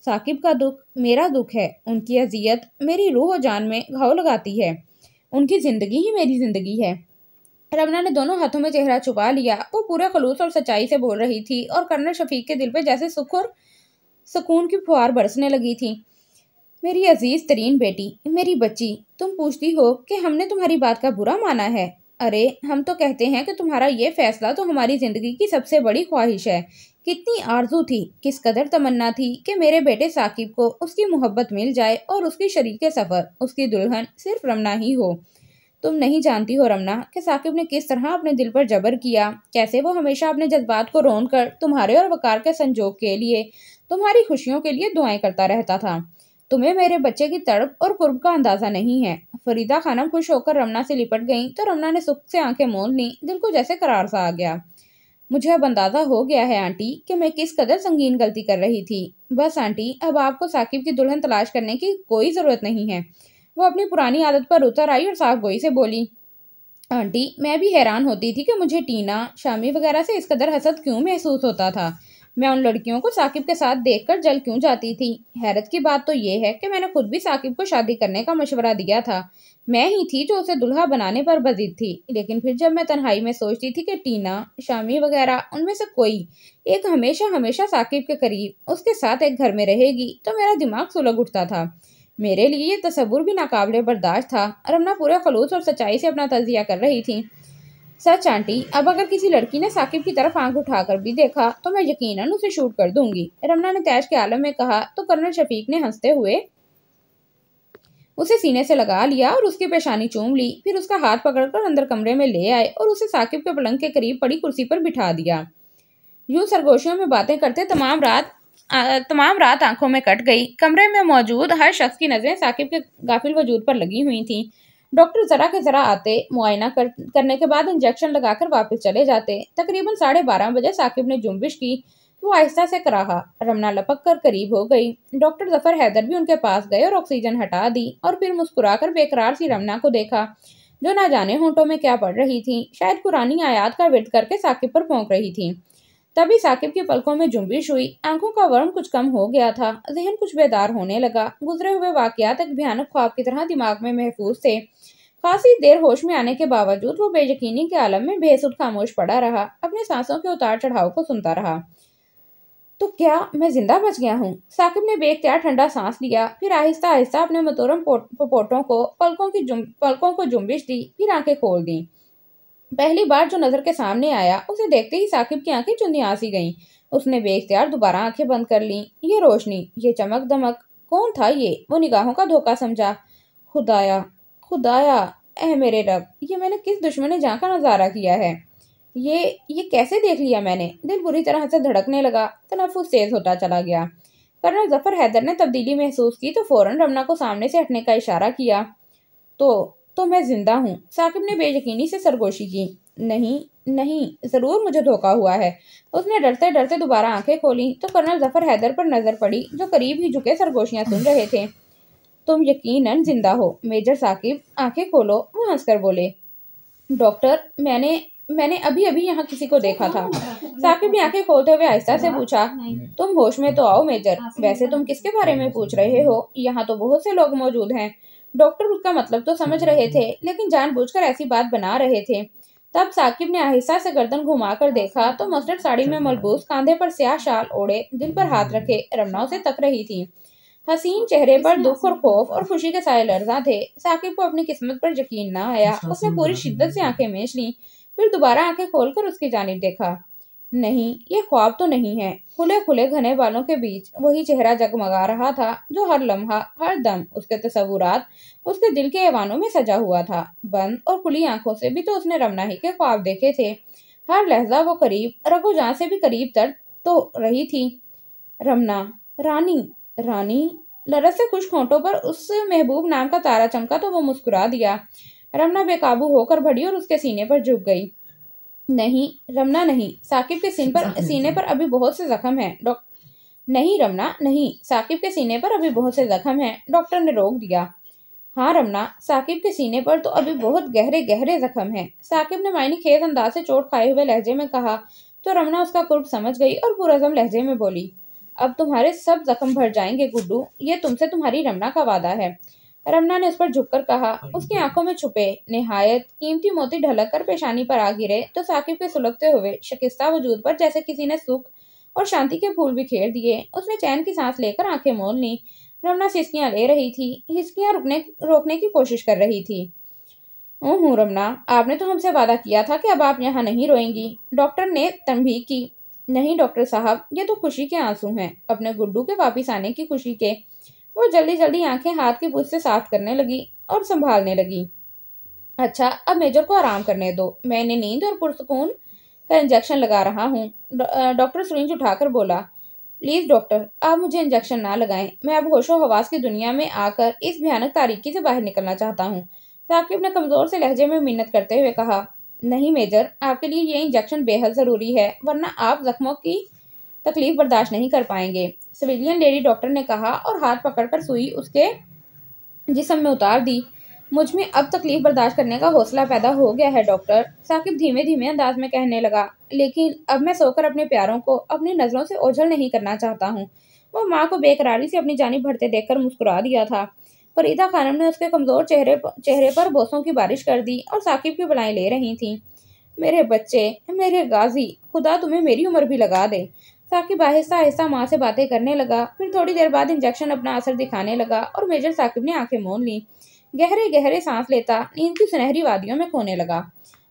साकिब का दुख मेरा दुख है। उनकी अजियत मेरी रूह जान में घाव लगाती है। उनकी ज़िंदगी ही मेरी ज़िंदगी है। रमना ने दोनों हाथों में चेहरा छुपा लिया। वो पूरे खलूस और सच्चाई से बोल रही थी और कर्नल शफीक के दिल पे जैसे सुख और सुकून की फुहार बरसने लगी थी। मेरी अज़ीज़ तरीन बेटी, मेरी बच्ची, तुम पूछती हो कि हमने तुम्हारी बात का बुरा माना है? अरे, हम तो कहते हैं कि तुम्हारा ये फैसला तो हमारी ज़िंदगी की सबसे बड़ी ख्वाहिश है। कितनी आरज़ू थी, किस कदर तमन्ना थी कि मेरे बेटे साकिब को उसकी मोहब्बत मिल जाए और उसकी शरीक सफ़र, उसकी दुल्हन सिर्फ़ रमना ही हो। तुम नहीं जानती हो रमना कि साकिब ने किस तरह अपने दिल पर जबर किया, कैसे वो हमेशा अपने जज्बात को रोन कर तुम्हारे और वकार के संजोग के लिए तुम्हारी खुशियों के लिए दुआएँ करता रहता था। तुम्हें मेरे बच्चे की तड़प और कुर्ब का अंदाज़ा नहीं है। फरीदा खानम खुश होकर रमना से लिपट गई तो रमना ने सुख से आँखें मोल ली, दिल को जैसे करार सा आ गया। मुझे अब अंदाज़ा हो गया है, आंटी, कि मैं किस कदर संगीन गलती कर रही थी। बस, आंटी, अब आपको साकिब की दुल्हन तलाश करने की कोई ज़रूरत नहीं है। वो अपनी पुरानी आदत पर उतर आई और साफ़ गोई से बोली, आंटी, मैं भी हैरान होती थी कि मुझे टीना, शामी वगैरह से इस कदर हसद क्यों महसूस होता था? मैं उन लड़कियों को साकिब के साथ देखकर जल क्यों जाती थी? हैरत की बात तो ये है कि मैंने खुद भी साकिब को शादी करने का मशवरा दिया था। मैं ही थी जो उसे दुल्हा बनाने पर बजिद थी। लेकिन फिर जब मैं तन्हाई में सोचती थी कि टीना, शामी वगैरह, उनमें से कोई एक हमेशा हमेशा साकिब के करीब उसके साथ एक घर में रहेगी तो मेरा दिमाग सुलग उठता था। मेरे लिए ये तस्वुर भी नाकाबले बर्दाश्त था रमना पूरे खलूस और सच्चाई से अपना तजिया कर रही थी। सच आंटी अब अगर किसी लड़की ने साकिब की तरफ़ आँख उठाकर भी देखा तो मैं यकीनन उसे शूट कर दूँगी। रमना ने तैश के आलम में कहा तो कर्नल शफीक ने हँसते हुए उसे सीने से लगा लिया और उसकी पेशानी चूम ली। फिर उसका हाथ पकड़कर अंदर कमरे में ले आए और उसे साकिब के पलंग के करीब पड़ी कुर्सी पर बिठा दिया। यूँ सरगोशियों में बातें करते तमाम रात तमाम रात आँखों में कट गई। कमरे में मौजूद हर शख्स की नज़रें साकिब के गाफिल वजूद पर लगी हुई थी। डॉक्टर जरा के जरा आते मुआयना कर, करने के बाद इंजेक्शन लगाकर वापस चले जाते। तकरीबन साढ़े बारह बजे साकिब ने जुम्बिश की। वो आहिस्ता से कराहा। रमना लपक कर करीब हो गई। डॉक्टर ज़फ़र हैदर भी उनके पास गए और ऑक्सीजन हटा दी और फिर मुस्कुराकर बेकरार सी रमना को देखा। जो ना जाने होंठों में क्या पड़ रही थी। शायद पुरानी आयात का विद करके साकिब पर भोंक रही थी। तभी साकिब की पलकों में जुम्बिश हुई। आँखों का वर्म कुछ कम हो गया था। जहन कुछ बेदार होने लगा। गुजरे हुए वाकयात एक भयानक ख्वाब की तरह दिमाग में महफूज थे। खासी देर होश में आने के बावजूद वो बेयकीनी के आलम में बेसुद खामोश पड़ा रहा, अपने सांसों के उतार चढ़ाव को सुनता रहा। तो क्या मैं ज़िंदा बच गया हूँ? साकिब ने बेख्तियार ठंडा सांस लिया, फिर आहिस्ता आहिस्ता अपने मतोरम पोटों को, पलकों की जुम, पलकों को जुम्बिश दी, फिर आँखें खोल दी। पहली बार जो नज़र के सामने आया, उसे देखते ही साकिब की आँखें चुंदिया सी गईं। उसने बेख्तियार दोबारा आँखें बंद कर ली। ये रोशनी, ये चमक दमक कौन था ये? वो निगाहों का धोखा समझा। खुदाया खुदाया एह मेरे रब, ये मैंने किस दुश्मन जहाँ का नज़ारा किया है? ये ये कैसे देख लिया मैंने? दिल बुरी तरह से धड़कने लगा, तनफुस तेज होता चला गया। कर्नल ज़फ़र हैदर ने तब्दीली महसूस की तो फ़ौरन रमना को सामने से हटने का इशारा किया। तो तो मैं ज़िंदा हूँ। साकिब ने बेयकीनी से सरगोशी की। नहीं नहीं, ज़रूर मुझे धोखा हुआ है। उसने डरते डरते दोबारा आँखें खोली तो कर्नल ज़फ़र हैदर पर नज़र पड़ी, जो करीब ही झुके सरगोशियाँ सुन रहे थे। तुम यकीनन ज़िंदा हो। मेजर साकिब, आँखें खोलो वो हंसकर बोले। डॉक्टर, मैंने मैंने अभी अभी यहाँ किसी को देखा था। साकिब ने आँखें खोलते हुए आहिस्ता से पूछा, तुम होश में तो आओ, मेजर। वैसे तुम किसके बारे में पूछ रहे हो? यहाँ तो बहुत से लोग मौजूद हैं। डॉक्टर उसका मतलब तो समझ रहे थे, लेकिन जानबूझकर ऐसी बात बना रहे थे। तब साकिब ने आहिस्ता से गर्दन घुमाकर देखा तो मस्टर्ड साड़ी में मलबूस, कांधे पर स्याह शाल ओढ़े, दिल पर हाथ रखे रमना से तक रही थी। हसीन चेहरे पर दुख और खौफ और खुशी के साए लर्जा थे। साकिब को अपनी किस्मत पर यकीन ना आया। उसने पूरी शिद्दत से आँखें मेच ली फिर दोबारा आँखें खोलकर उसकी जानिब देखा। नहीं ये ख्वाब तो नहीं है। खुले खुले घने बालों के बीच वही चेहरा जगमगा रहा था जो हर लम्हा हर दम उसके तस्वुरात उसके दिल के ऐवानों में सजा हुआ था। बंद और खुली आँखों से भी तो उसने रमना ही के ख्वाब देखे थे। हर लहजा वो करीब रघु जहाँ से भी करीब तर तो रही थी। रमना रानी रानी लरस से खुश खोटों पर उस महबूब नाम का तारा चमका तो वो मुस्कुरा दिया। रमना बेकाबू होकर भड़ी और उसके सीने पर झुक गई। नहीं रमना नहीं साकिब के सीन पर सीने पर। अभी बहुत से जख्म हैं। डॉक्टर नहीं रमना नहीं साकिब के सीने पर अभी बहुत से जख्म हैं। डॉक्टर ने रोक दिया। हाँ रमना साकिब के सीने पर तो अभी बहुत गहरे गहरे जख्म हैं। साकिब ने मायनी खेत अंदाज से चोट खाए हुए लहजे में कहा तो रमना उसका कुर्ब समझ गई और पुरजम लहजे में बोली अब तुम्हारे सब जख्म भर जाएँगे, गुड्डू। ये तुमसे तुम्हारी रमना का वादा है। रमना ने उस पर झुककर कहा, उसकी आँखों में छुपे। निहायत, कीमती मोती ढलक कर पेशानी पर आ गिरे तो साकिब के सुलगते हुए शकिस्ता वजूद पर जैसे किसी ने सुख और शांति के फूल बिखेर दिए, उसने चैन की सांस लेकर आँखें मोल ली। रमना सिस्कियाँ ले रही थी, हिस्कियाँ रुकने, रोकने की कोशिश कर रही थी। ओह रमना, आपने तो हमसे वादा किया था कि अब आप यहाँ नहीं रोएँगी। डॉक्टर ने तंबी की नहीं, डॉक्टर साहब, ये तो खुशी के आँसू हैं। अपने गुड्डू के वापिस आने की खुशी के। वो जल्दी जल्दी आँखें हाथ की पुछ से साफ़ करने लगी और संभालने लगी। अच्छा अब मेजर को आराम करने दो। मैंने नींद और पुरसकून का इंजेक्शन लगा रहा हूँ। डॉक्टर सुरेंज उठाकर बोला, प्लीज़ डॉक्टर, आप मुझे इंजेक्शन ना लगाएँ। मैं अब होशो हवास की दुनिया में आकर इस भयानक तारीकी से बाहर निकलना चाहता हूँ। साकिब ने कमज़ोर से लहजे में मिन्नत करते हुए कहा नहीं, मेजर। आपके लिए ये इंजेक्शन बेहद ज़रूरी है, वरना आप जख्मों की तकलीफ़ बर्दाश्त नहीं कर पाएँगे। सिविलियन लेडी डॉक्टर ने कहा और हाथ पकड़कर सुई उसके जिसम में उतार दी। मुझमें अब तकलीफ़ बर्दाश्त करने का हौसला पैदा हो गया है, डॉक्टर। साकिब धीमे धीमे अंदाज में कहने लगा, लेकिन अब मैं सोकर अपने प्यारों को अपनी नज़रों से ओझल नहीं करना चाहता हूँ। वो माँ को बेकरारी से अपनी जानी भरते देखकर मुस्कुरा दिया था। फरीदा खानम ने उसके कमज़ोर चेहरे चेहरे पर बोसों की बारिश कर दी और साकिब की बुलाएँ ले रही थी। मेरे बच्चे, मेरे गाजी, खुदा तुम्हें मेरी उम्र भी लगा दे। साकिब आहिस्ता आहिस्ता माँ से बातें करने लगा, फिर थोड़ी देर बाद इंजेक्शन अपना असर दिखाने लगा और मेजर साकिब ने आँखें मोन ली। गहरे गहरे सांस लेता, नींद की सुनहरी वादियों में खोने लगा।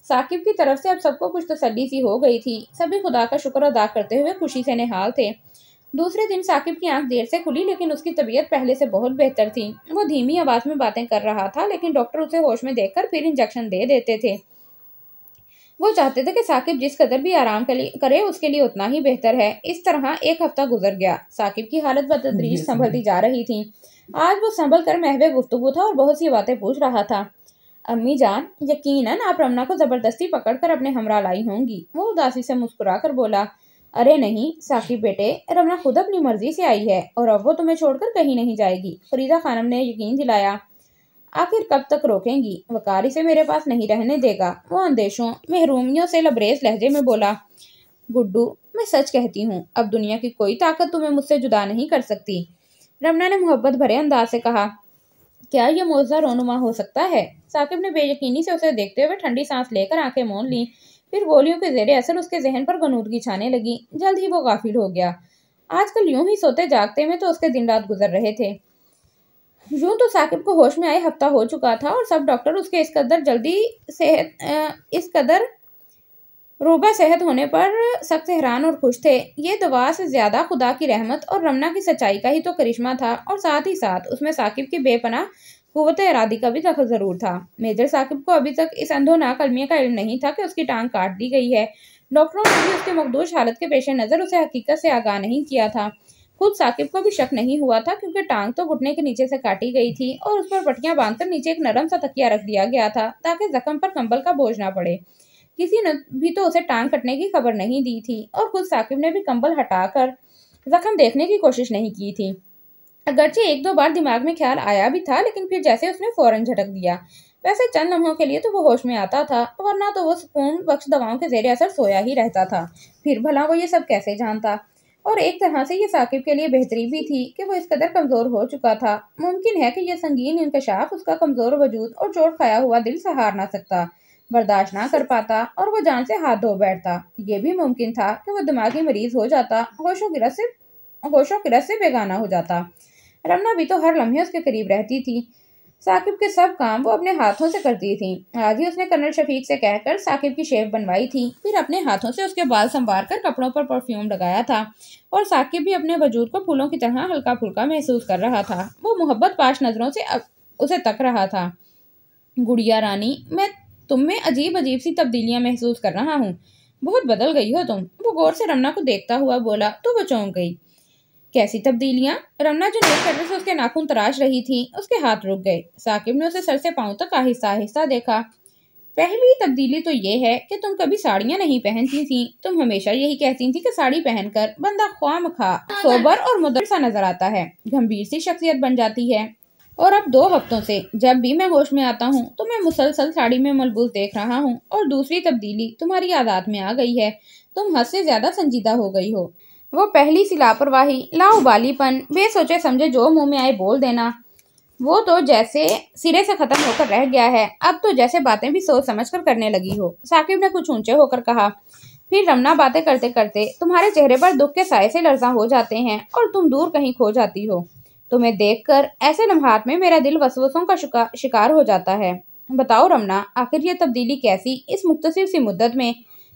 साकिब की तरफ़ से अब सबको कुछ तसल्ली सी हो गई थी। सभी खुदा का शुक्र अदा करते हुए खुशी से निहाल थे। दूसरे दिन साकिब की आँख देर से खुली लेकिन उसकी तबीयत पहले से बहुत बेहतर थी। वो धीमी आवाज़ में बातें कर रहा था लेकिन डॉक्टर उसे होश में देखकर फिर इंजेक्शन दे देते थे। वो चाहते थे कि साकिब जिस कदर भी आराम करे उसके लिए उतना ही बेहतर है। इस तरह एक हफ़्ता गुजर गया। साकिब की हालत बतदरीज संभलती जा। रही थी। आज वो संभल कर महवे गुफ्तगु था और बहुत सी बातें पूछ रहा था। अम्मी जान यकीनन आप रमना को ज़बरदस्ती पकड़कर अपने हमरा लाई होंगी। वो उदासी से मुस्कुरा कर बोला अरे नहीं, साकिब बेटे, रमना खुद अपनी मर्ज़ी से आई है और अब वो तुम्हें छोड़कर कहीं नहीं जाएगी। फरीदा खानम ने यकीन दिलाया। आखिर कब तक रोकेंगी? वकार इसे मेरे पास नहीं रहने देगा, वो अंदेशों, महरूमियों से लबरेज लहजे में बोला। गुड्डू, मैं सच कहती हूँ, अब दुनिया की कोई ताकत तुम्हें मुझसे जुदा नहीं कर सकती। रमना ने मोहब्बत भरे अंदाज से कहा क्या यह मौजा रोनुमा हो सकता है? साकिब ने बेयकीनी से उसे देखते हुए ठंडी सांस लेकर आँखें मोन ली। फिर गोलियों के जेरे असर उसके जहन पर गनूदगी छाने लगी। जल्द ही वो गाफिल हो गया। आजकल यूँ ही सोते जागते में तो उसके दिन रात गुजर रहे थे। यूँ तो साकिब को होश में आए हफ़्ता हो चुका था और सब डॉक्टर उसके इस कदर जल्दी सेहत इस कदर रूबा सेहत होने पर सख्त हैरान और खुश थे। ये दवा से ज़्यादा खुदा की रहमत और रमना की सच्चाई का ही तो करिश्मा था और साथ ही साथ उसमें साकिब की बेपना कुत इरादी का भी दखल ज़रूर था। मेजर साकिब को अभी तक इस अंधो नाकलमिया का इल्म नहीं था कि उसकी टांग काट दी गई है। डॉक्टरों ने भी उसके मकदूश हालत के पेश नज़र उसे हकीकत से आगाह नहीं किया था। खुद साकिब को भी शक नहीं हुआ था क्योंकि टांग तो घुटने के नीचे से काटी गई थी और उस पर पट्टियाँ बांधकर नीचे एक नरम सा तकिया रख दिया गया था ताकि जख्म पर कंबल का बोझ ना पड़े। किसी ने भी तो उसे टांग कटने की खबर नहीं दी थी और खुद साकिब ने भी कंबल हटाकर जख्म देखने की कोशिश नहीं की थी। अगरचे एक दो बार दिमाग में ख्याल आया भी था, लेकिन फिर जैसे उसने फ़ौरन झटक दिया। वैसे चंद लम्हों के लिए तो वो होश में आता था, वरना तो वो सुकून बख्श दवाओं के जेर असर सोया ही रहता था। फिर भला वो ये सब कैसे जानता? और एक तरह से ये साकिब के लिए बेहतरी भी थी कि वो इस कदर कमज़ोर हो चुका था। मुमकिन है कि यह संगीन इंकशाफ उसका कमज़ोर वजूद और चोट खाया हुआ दिल सहार ना सकता। बर्दाश्त ना कर पाता और वो जान से हाथ धो बैठता। ये भी मुमकिन था कि वो दिमागी मरीज़ हो जाता, होशो गिरस से होशो गिरस से बेगाना हो जाता। रमना भी तो हर लम्हे उसके करीब रहती थी। साकिब के सब काम वो अपने हाथों से करती थी। आज ही उसने कर्नल शफीक से कहकर साकिब की शेव बनवाई थी। फिर अपने हाथों से उसके बाल संवार कर कपड़ों पर परफ्यूम लगाया था और साकिब भी अपने वजूद को फूलों की तरह हल्का फुल्का महसूस कर रहा था। वो मोहब्बत पाश नज़रों से उसे तक रहा था। गुड़िया रानी, मैं तुम में अजीब अजीब सी तब्दीलियाँ महसूस कर रहा हूँ। बहुत बदल गई हो तुम। वो गौर से रमना को देखता हुआ बोला तो वो चौंक गई। कैसी तब्दीलियाँ? रमना जो नेल कटर से उसके नाखून तराश रही थी उसके हाथ रुक गए। साकिब ने उसे सर से पाँव तक आहिस्ता आहिस्ता देखा। पहली तब्दीली तो ये है कि तुम कभी साड़ियाँ नहीं पहनती थी। तुम हमेशा यही कहती थी कि साड़ी पहनकर बंदा ख्वाम खा सोबर और मुदर सा नज़र आता है। गंभीर सी शख्सियत बन जाती है। और अब दो हफ्तों से, जब भी मैं होश में आता हूँ तो मैं मुसलसल साड़ी में मलबूस देख रहा हूँ और दूसरी तब्दीली तुम्हारी आदात में आ गई है। तुम हद से ज़्यादा संजीदा हो गई हो। वो पहली सी लापरवाही लाउबालीपन बेसोचे समझे जो मुँह में आए बोल देना। वो तो जैसे सिरे से खत्म होकर रह गया है, अब तो जैसे बातें भी सोच समझ कर करने लगी हो। साकिब ने कुछ ऊँचे होकर कहा, फिर रमना बातें करते करते तुम्हारे चेहरे पर दुख के साय से लर्जा हो जाते हैं और तुम दूर कहीं खो जाती हो। तुम्हें देखकर ऐसे लम्हात में मेरा दिल वसवसों का शिकार हो जाता है। बताओ रमना, आखिर ये तब्दीली कैसी? इस मुख्तर सी मुद्दत में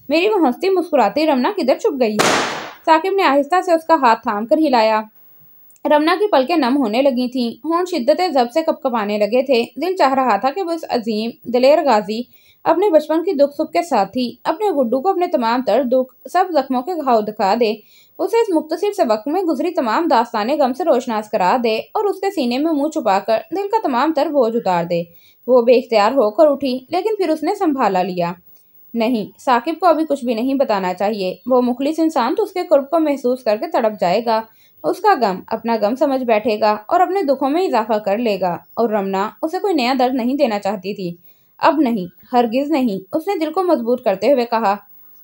मेरी वो हंसती मुस्कुराती रमना किधर छुप गई? है साकिब ने आहिस्ता से उसका हाथ थाम कर हिलाया। रमना की पलकें नम होने लगी थीं। होंठ शिद्दत जब से कपकपाने लगे थे। दिल चाह रहा था कि वो इस अजीम, दिलेर गाजी अपने बचपन की दुख सुख के साथ ही अपने गुड्डू को अपने तमाम तर दुख, सब जख्मों के घाव दिखा दे। उसे इस मुख्तसर से वक्त में गुजरी तमाम दास्तानें गम से रोशनास करा दे और उसके सीने में मुँह छुपाकर दिल का तमाम तर बोझ उतार दे। वो बेख्तियार होकर उठी, लेकिन फिर उसने संभाला लिया। नहीं, साकिब को अभी कुछ भी नहीं बताना चाहिए। वो मुखलिस इंसान तो उसके कुर्ब को महसूस करके तड़प जाएगा। उसका गम, अपना गम समझ बैठेगा और अपने दुखों में इजाफा कर लेगा। और रमना उसे कोई नया दर्द नहीं देना चाहती थी। अब नहीं, हरगिज नहीं, उसने दिल को मज़बूत करते हुए कहा।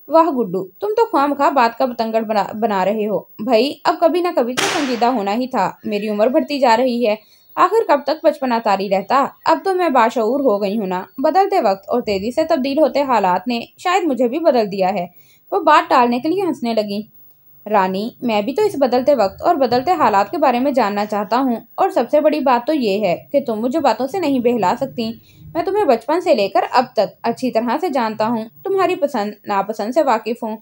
वाह गुड्डू, तुम तो ख्वाम खा बात का बतंगड़ बना बना रहे हो। भाई, अब कभी ना कभी तो संजीदा होना ही था। मेरी उम्र बढ़ती जा रही है। आखिर कब तक बचपना तारी रहता? अब तो मैं बाशूर हो गई हूँ ना। बदलते वक्त और तेज़ी से तब्दील होते हालात ने शायद मुझे भी बदल दिया है। वो बात टालने के लिए हंसने लगी। रानी, मैं भी तो इस बदलते वक्त और बदलते हालात के बारे में जानना चाहता हूँ। और सबसे बड़ी बात तो ये है कि तुम मुझे बातों से नहीं बहला सकती। मैं तुम्हें बचपन से लेकर अब तक अच्छी तरह से जानता हूँ। तुम्हारी पसंद, नापसंद से वाकिफ हूँ।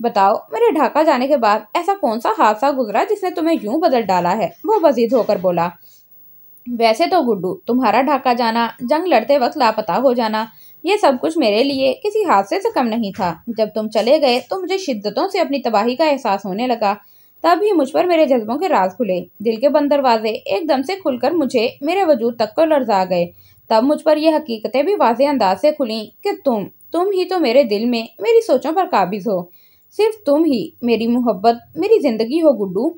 बताओ, मेरे ढाका जाने के बाद ऐसा कौन सा हादसा गुजरा जिसने तुम्हें यूँ बदल डाला है? वो बजीद होकर बोला, वैसे तो गुड्डू, तुम्हारा ढाका जाना, जंग लड़ते वक्त लापता हो जाना, ये सब कुछ मेरे लिए किसी हादसे से कम नहीं था। जब तुम चले गए तो मुझे शिद्दतों से अपनी तबाही का एहसास होने लगा। तब ही मुझ पर मेरे जज्बों के राज खुले, दिल के बंद दरवाजे एकदम से खुलकर मुझे, मेरे वजूद तक को लर्जा गए। तब मुझ पर यह हकीकतें भी वाजे अंदाज से खुली कि तुम तुम ही तो मेरे दिल में मेरी सोचों पर काबिज हो। सिर्फ़ तुम ही मेरी मोहब्बत, मेरी ज़िंदगी हो, गुड्डू।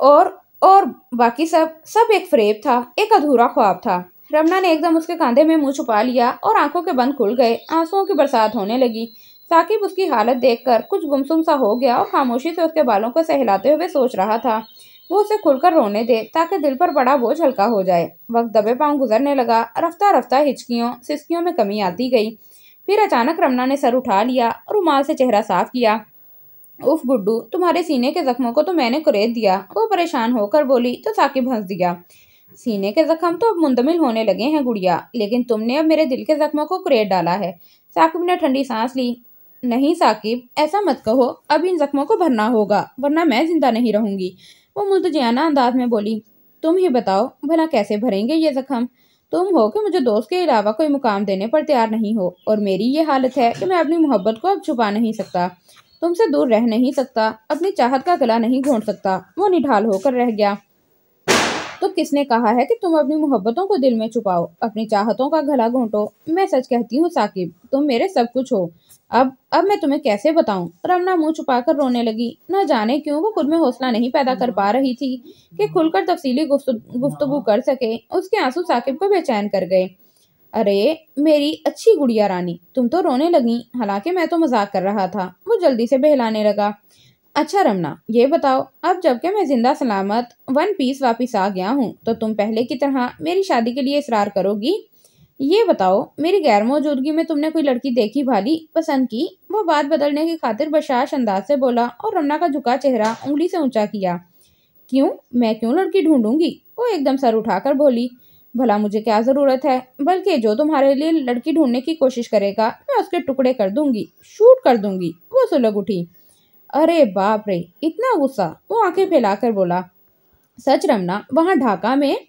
और और बाकी सब सब एक फ्रेब था, एक अधूरा ख्वाब था। रमना ने एकदम उसके कंधे में मुँह छुपा लिया और आँखों के बंद खुल गए, आंसुओं की बरसात होने लगी। साकिब उसकी हालत देखकर कुछ गुमसुम सा हो गया और खामोशी से उसके बालों को सहलाते हुए सोच रहा था वो उसे खुलकर रोने दे ताकि दिल पर बड़ा बोझ हल्का हो जाए। वक्त दबे पाँव गुजरने लगा। रफ्ता रफ्ता हिचकियों, सिस्कियों में कमी आती गई। फिर अचानक रमना ने सर उठा लिया और रुमाल से चेहरा साफ़ किया। उफ, गुड्डू, तुम्हारे सीने के जख्मों को तो मैंने कुरेद दिया। वो परेशान होकर बोली तो साकिब हंस दिया। सीने के जख्म तो अब मुंदमिल होने लगे हैं गुड़िया, लेकिन तुमने अब मेरे दिल के जख्मों को कुरेद डाला है। साकिब ने ठंडी सांस ली। नहीं साकिब, ऐसा मत कहो। अब इन जख्मों को भरना होगा, वरना मैं ज़िंदा नहीं रहूँगी। वो मुल्तजियाना अंदाज में बोली, तुम ही बताओ, भला कैसे भरेंगे ये जख्म? तुम हो कि मुझे दोस्त के अलावा कोई मुकाम देने पर तैयार नहीं हो? और मेरी ये हालत है कि मैं अपनी मोहब्बत को अब छुपा नहीं सकता। तुमसे दूर रह नहीं सकता, अपनी चाहत का गला नहीं घोंट सकता, वो निढाल होकर रह गया। तो किसने कहा है कि तुम अपनी मोहब्बतों को दिल में छुपाओ, अपनी चाहतों का गला घोंटो? मैं सच कहती हूँ, साकिब, तुम मेरे सब कुछ हो। अब अब मैं तुम्हें कैसे बताऊँ? रमना मुँह छुपाकर रोने लगी। न जाने क्यों वो खुद में हौसला नहीं पैदा कर पा रही थी कि खुलकर तफसीली गुफ्तगु कर सके। उसके आँसू साकिब को बेचैन कर गए। अरे, मेरी अच्छी गुड़िया रानी, तुम तो रोने लगी। हालाँकि मैं तो मज़ाक कर रहा था। वो जल्दी से बहलाने लगा। अच्छा रमना, ये बताओ, अब जबकि मैं ज़िंदा सलामत, वन पीस वापिस आ गया हूँ तो तुम पहले की तरह मेरी शादी के लिए इसरार करोगी? ये बताओ, मेरी गैर मौजूदगी में तुमने कोई लड़की देखी भाली, पसंद की? वो बात बदलने की खातिर बशाश अंदाज से बोला और रमना का झुका चेहरा उंगली से ऊँचा किया। क्यों? मैं क्यों लड़की ढूंढूँगी? वो एकदम सर उठाकर बोली, भला मुझे क्या ज़रूरत है? बल्कि जो तुम्हारे लिए लड़की ढूँढने की कोशिश करेगा, मैं उसके टुकड़े कर दूँगी, शूट कर दूँगी, वो सुलग उठी। अरे बाप रे, इतना गुस्सा, वो आँखें फैलाकर बोला, सच रमना, वहाँ ढाका में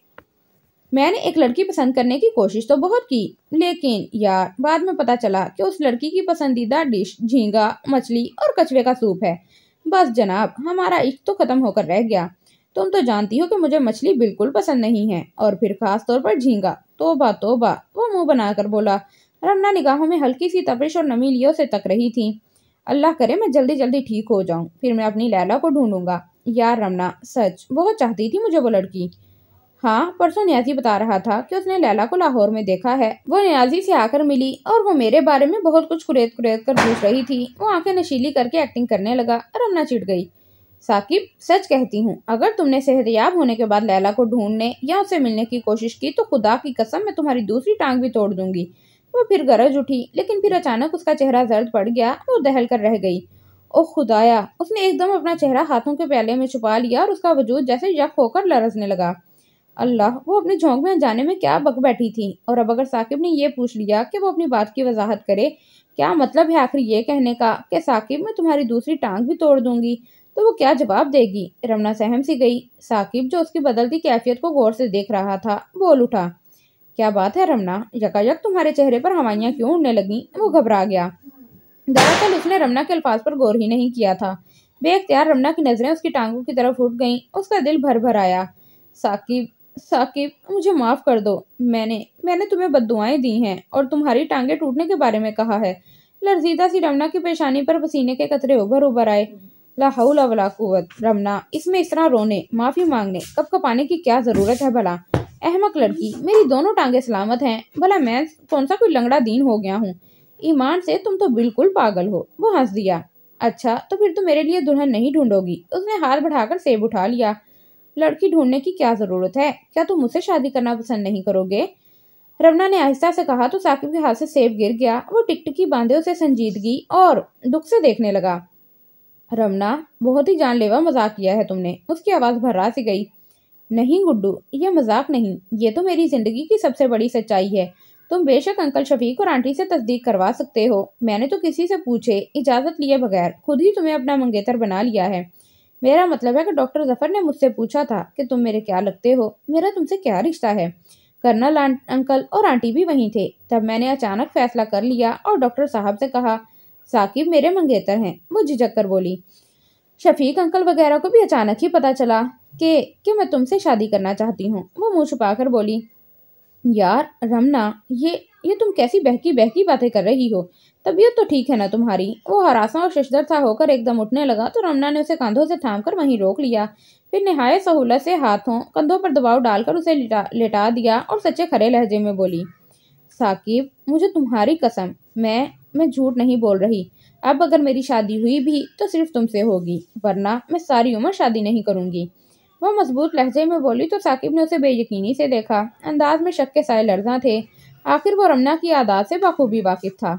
मैंने एक लड़की पसंद करने की कोशिश तो बहुत की, लेकिन यार, बाद में पता चला कि उस लड़की की पसंदीदा डिश झींगा, मछली और कछुए का सूप है। बस जनाब, हमारा इश्क तो खत्म होकर रह गया। तुम तो जानती हो कि मुझे मछली बिल्कुल पसंद नहीं है, और फिर खास तौर पर झींगा। तोबा तोबा, वो मुँह बनाकर बोला। रमना निगाहों में हल्की सी तपिश और नमी लियो से तक रही थी। अल्लाह करे मैं जल्दी जल्दी ठीक हो जाऊँ, फिर मैं अपनी लैला को ढूंढूँगा। यार, रमना, सच, बहुत चाहती थी मुझे वो लड़की। हाँ परसों न्याजी बता रहा था कि उसने लैला को लाहौर में देखा है। वो न्याजी से आकर मिली और वो मेरे बारे में बहुत कुछ कुरेद कुरेद कर पूछ रही थी। वो आँखें नशीली करके एक्टिंग करने लगा और अमना चिढ़ गई। साकिब, सच कहती हूँ, अगर तुमने सेहतयाब होने के बाद लैला को ढूँढने या उसे मिलने की कोशिश की तो खुदा की कसम मैं तुम्हारी दूसरी टांग भी तोड़ दूँगी। वो फिर गरज उठी, लेकिन फिर अचानक उसका चेहरा जर्द पड़ गया और दहल कर रह गई। ओ खुदाया, उसने एकदम अपना चेहरा हाथों के प्याले में छुपा लिया और उसका वजूद जैसे यक होकर लरसने लगा। अल्लाह, वो अपने झोंक में जाने में क्या बक बैठी थी? और अब अगर साकिब ने यह पूछ लिया कि वो अपनी बात की वजाहत करे, क्या मतलब है आखिर ये कहने का कि साकिब, मैं तुम्हारी दूसरी टांग भी तोड़ दूँगी? तो वो क्या जवाब देगी? रमना सहम सी गई। साकिब जो उसकी बदलती कैफियत को गौर से देख रहा था, बोल उठा, क्या बात है रमना? यकायक तुम्हारे चेहरे पर हवाइयाँ क्यों उड़ने लगी? वो घबरा गया। दरअसल उसने रमना के अल्फाज पर गौर ही नहीं किया था। बेख्तियार रमना की नज़रें उसकी टांगों की तरफ़ उठ गईं, उसका दिल भर भर आया। साकिब साकिब मुझे माफ़ कर दो। मैंने मैंने तुम्हें बदुआएँ दी हैं और तुम्हारी टांगे टूटने के बारे में कहा है। लरजीदा सी रमना की पेशानी पर पसीने के कतरे उभर उभर आए। लाहौला वला कुवत रमना, इसमें इस तरह रोने, माफ़ी मांगने कब कपाने की क्या ज़रूरत है भला? अहमक लड़की, मेरी दोनों टांगे सलामत हैं। भला मैं कौन सा कोई लंगड़ा दीन हो गया हूँ? ईमान से तुम तो बिल्कुल पागल हो, वो हंस दिया। अच्छा तो फिर तुम मेरे लिए दुल्हन नहीं ढूंढोगी। उसने हाथ बढ़ाकर सेब उठा लिया। लड़की ढूँढने की क्या ज़रूरत है? क्या तुम मुझसे शादी करना पसंद नहीं करोगे? रमना ने आहिस्ता से कहा तो साकिब के हाथ से सेब गिर गया, वो टिकटिकी बांधे उसे संजीदगी और दुख से देखने लगा। रमना बहुत ही जानलेवा मज़ाक किया है तुमने, उसकी आवाज़ भर्रा सी गई। नहीं गुड्डू, ये मज़ाक नहीं, ये तो मेरी ज़िंदगी की सबसे बड़ी सच्चाई है। तुम बेशक अंकल शफीक और आंटी से तस्दीक करवा सकते हो। मैंने तो किसी से पूछे, इजाज़त लिए बगैर, खुद ही तुम्हें अपना मंगेतर बना लिया है। मेरा मतलब है कि डॉक्टर ज़फ़र ने मुझसे पूछा था कि तुम मेरे क्या लगते हो? मेरा तुमसे क्या रिश्ता है? कर्नल अंकल और आंटी भी वहीं थे। तब मैंने अचानक फैसला कर लिया और डॉक्टर साहब से कहा, साकिब मेरे मंगेतर हैं, वो झिझक कर बोली। शफीक अंकल वगैरह को भी अचानक ही पता चला कि कि मैं तुमसे शादी करना चाहती हूँ। वो मुँह छुपाकर बोली, यार, रमना, ये ये तुम कैसी बहकी बहकी बातें कर रही हो? तबीयत तो ठीक है ना तुम्हारी? वो हरासा और शशदर था होकर एकदम उठने लगा तो रमना ने उसे कंधों से थाम कर वहीं रोक लिया। फिर नहाय सहूलत से हाथों, कंधों पर दबाव डालकर उसे लेटा लेटा दिया और सच्चे खरे लहजे में बोली, साकिब, मुझे तुम्हारी कसम, मैं मैं झूठ नहीं बोल रही। अब अगर मेरी शादी हुई भी तो सिर्फ़ तुमसे होगी, वरना मैं सारी उम्र शादी नहीं करूँगी। वो मज़बूत लहजे में बोली तो साकिब ने उसे बेयकीनी से देखा। अंदाज में शक के साए लर्जा थे। आखिर वो रमना की आदात से बाखूबी वाकिफ था।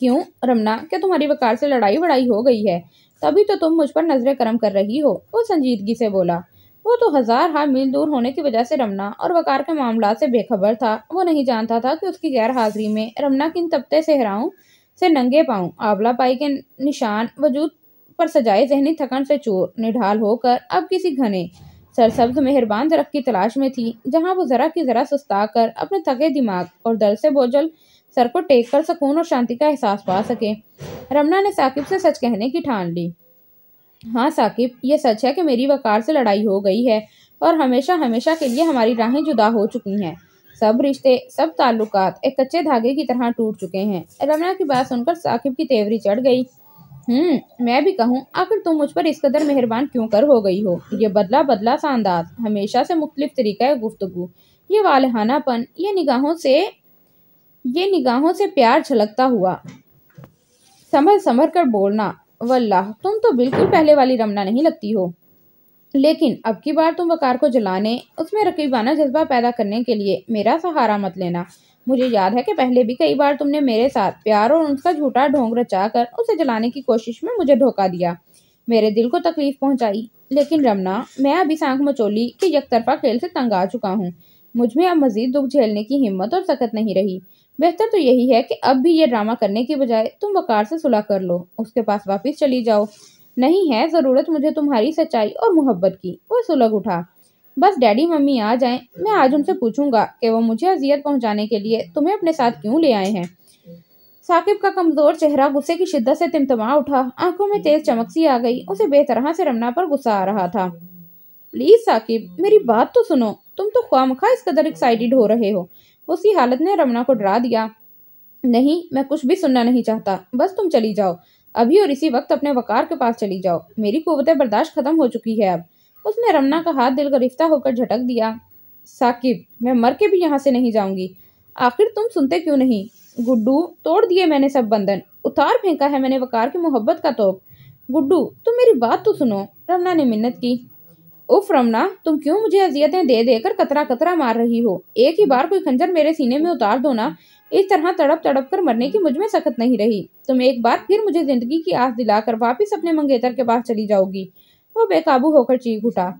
क्यों? रमना, क्या तुम्हारी वकार से लड़ाई वड़ाई हो गई है? तभी तो तुम मुझ पर नज़र करम कर रही हो, वो संजीदगी से बोला। वो तो हज़ार हाथ मील दूर होने की वजह से रमना और वकार के मामला से बेखबर था। वो नहीं जानता था कि उसकी गैर हाजिरी में रमना किन तबते सेहराओं से नंगे पाऊँ। आंवला पाई के निशान वजूद पर सजाए जहनी थकन से चोर, निढाल होकर अब किसी घने, सरसब्ज मेहरबान दरख्त की तलाश में थी, जहाँ वो जरा की जरा सुस्ता कर अपने थके दिमाग और दर से बोझल सर को टेक कर सुकून और शांति का एहसास पा सके। रमना ने साकिब से सच कहने की ठान ली। हाँ साकिब, ये सच है कि मेरी वकार से लड़ाई हो गई है और हमेशा हमेशा के लिए हमारी राहें जुदा हो चुकी हैं। सब रिश्ते, सब ताल्लुकात एक कच्चे धागे की तरह टूट चुके हैं। रमना की बात सुनकर साकिब की तेवरी चढ़ गई। हम्म मैं भी कहूँ, आखिर तुम मुझ पर इस कदर मेहरबान क्यों कर हो गई हो? ये बदला बदला सा अंदाज, हमेशा से मुख्तलिफ़ तरीका है गुफ्तगु। ये वालहानापन, ये निगाहों से ये निगाहों से प्यार झलकता हुआ। संभल संभर कर बोलना, वल्लाह, तुम तो बिल्कुल पहले वाली रमना नहीं लगती हो। लेकिन अब की बार तुम वकार को जलाने, उसमें रकीबाना जज्बा पैदा करने के लिए मेरा सहारा मत लेना। मुझे याद है कि पहले भी कई बार तुमने मेरे साथ प्यार और उसका झूठा ढोंग रचा कर उसे जलाने की कोशिश में मुझे धोखा दिया। मेरे दिल को तकलीफ़ पहुंचाई। लेकिन रमना, मैं अभी सांख मचोली के यकतरफा खेल से तंग आ चुका हूँ। मुझमें अब मजीद दुख झेलने की हिम्मत और सकत नहीं रही। बेहतर तो यही है कि अब भी ये ड्रामा करने के बजाय तुम वकार से सुलह कर लो, उसके पास वापस चली जाओ। नहीं है ज़रूरत मुझे तुम्हारी सच्चाई और मोहब्बत की, वो सुलग उठा। बस डैडी मम्मी आ जाएँ, मैं आज उनसे पूछूँगा कि वो मुझे अजियत पहुँचाने के लिए तुम्हें अपने साथ क्यों ले आए हैं। साकिब का कमज़ोर चेहरा गुस्से की शिद्दत से तिमतमा उठा, आँखों में तेज चमक सी आ गई, उसे बेतरह से रमना पर गुस्सा आ रहा था। प्लीज़ साकिब, मेरी बात तो सुनो, तुम तो ख्वामखा इस कदर एक्साइटेड हो रहे हो। उसकी हालत ने रमना को डरा दिया। नहीं, मैं कुछ भी सुनना नहीं चाहता। बस तुम चली जाओ। अभी और इसी वक्त अपने वकार के पास चली जाओ। मेरी कुत बर्दाश्त खत्म हो चुकी है अब। उसने रमना का हाथ दिल गरिफ्ता होकर झटक दिया। साकिब, मैं मर के भी यहाँ से नहीं जाऊँगी। आखिर तुम सुनते क्यों नहीं? गुड्डू, तोड़ दिए मैंने सब बंधन। उतार फेंका है मैंने वकार की मोहब्बत का तोप। गुड्डू, तुम मेरी बात तो सुनो। रमना ने मिन्नत की। उफ, रमना, तुम क्यों मुझे अजियतें दे देकर कतरा कतरा मार रही हो? एक ही बार कोई खंजर मेरे सीने में उतार दो ना। इस तरह तड़प तड़प कर मरने की मुझमें सख्त नहीं रही। तुम एक बार फिर मुझे ज़िंदगी की आस दिलाकर वापिस अपने मंगेतर के पास चली जाओगी। वो बेकाबू होकर चीख उठा।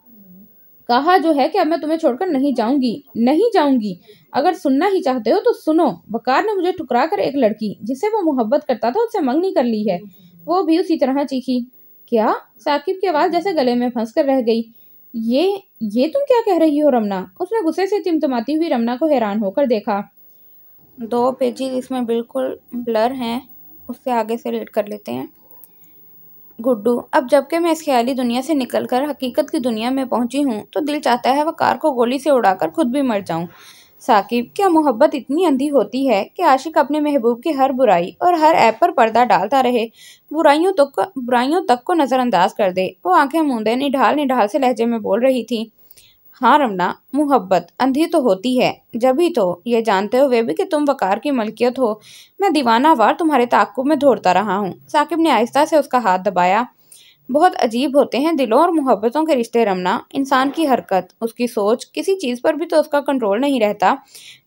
कहा, जो है कि अब मैं तुम्हें छोड़कर नहीं जाऊँगी? नहीं जाऊँगी। अगर सुनना ही चाहते हो तो सुनो। बकार ने मुझे ठुकरा कर एक लड़की जिससे वो मोहब्बत करता था, उससे मंगनी कर ली है। वो भी उसी तरह चीखी। क्या? साकिब की आवाज़ जैसे गले में फंस कर रह गई। ये ये तुम क्या कह रही हो रमना? उसने गुस्से से चिमतमाती हुई रमना को हैरान होकर देखा। दो पेजेस इसमें बिल्कुल ब्लर हैं, उससे आगे से रीड कर लेते हैं। गुड्डू, अब जबकि मैं इस ख्याली दुनिया से निकलकर हकीकत की दुनिया में पहुँची हूँ तो दिल चाहता है वह कार को गोली से उड़ाकर खुद भी मर जाऊँ। साकिब, क्या मोहब्बत इतनी अंधी होती है कि आशिक अपने महबूब की हर बुराई और हर ऐप पर पर्दा डालता रहे? बुराइयों तक बुराइयों तक को नज़रअंदाज कर दे। वो आँखें मूंदे निढाल निढाल से लहजे में बोल रही थी। हाँ रमना, मोहब्बत अंधी तो होती है, जब ही तो। ये जानते हुए भी कि तुम वकार की मलकियत हो। मैं दीवाना वार तुम्हारे ताकुब में दौड़ता रहा हूँ। साकिब ने आहिस्ता से उसका हाथ दबाया। बहुत अजीब होते हैं दिलों और मोहब्बतों के रिश्ते रमना। इंसान की हरकत, उसकी सोच, किसी चीज़ पर भी तो उसका कंट्रोल नहीं रहता।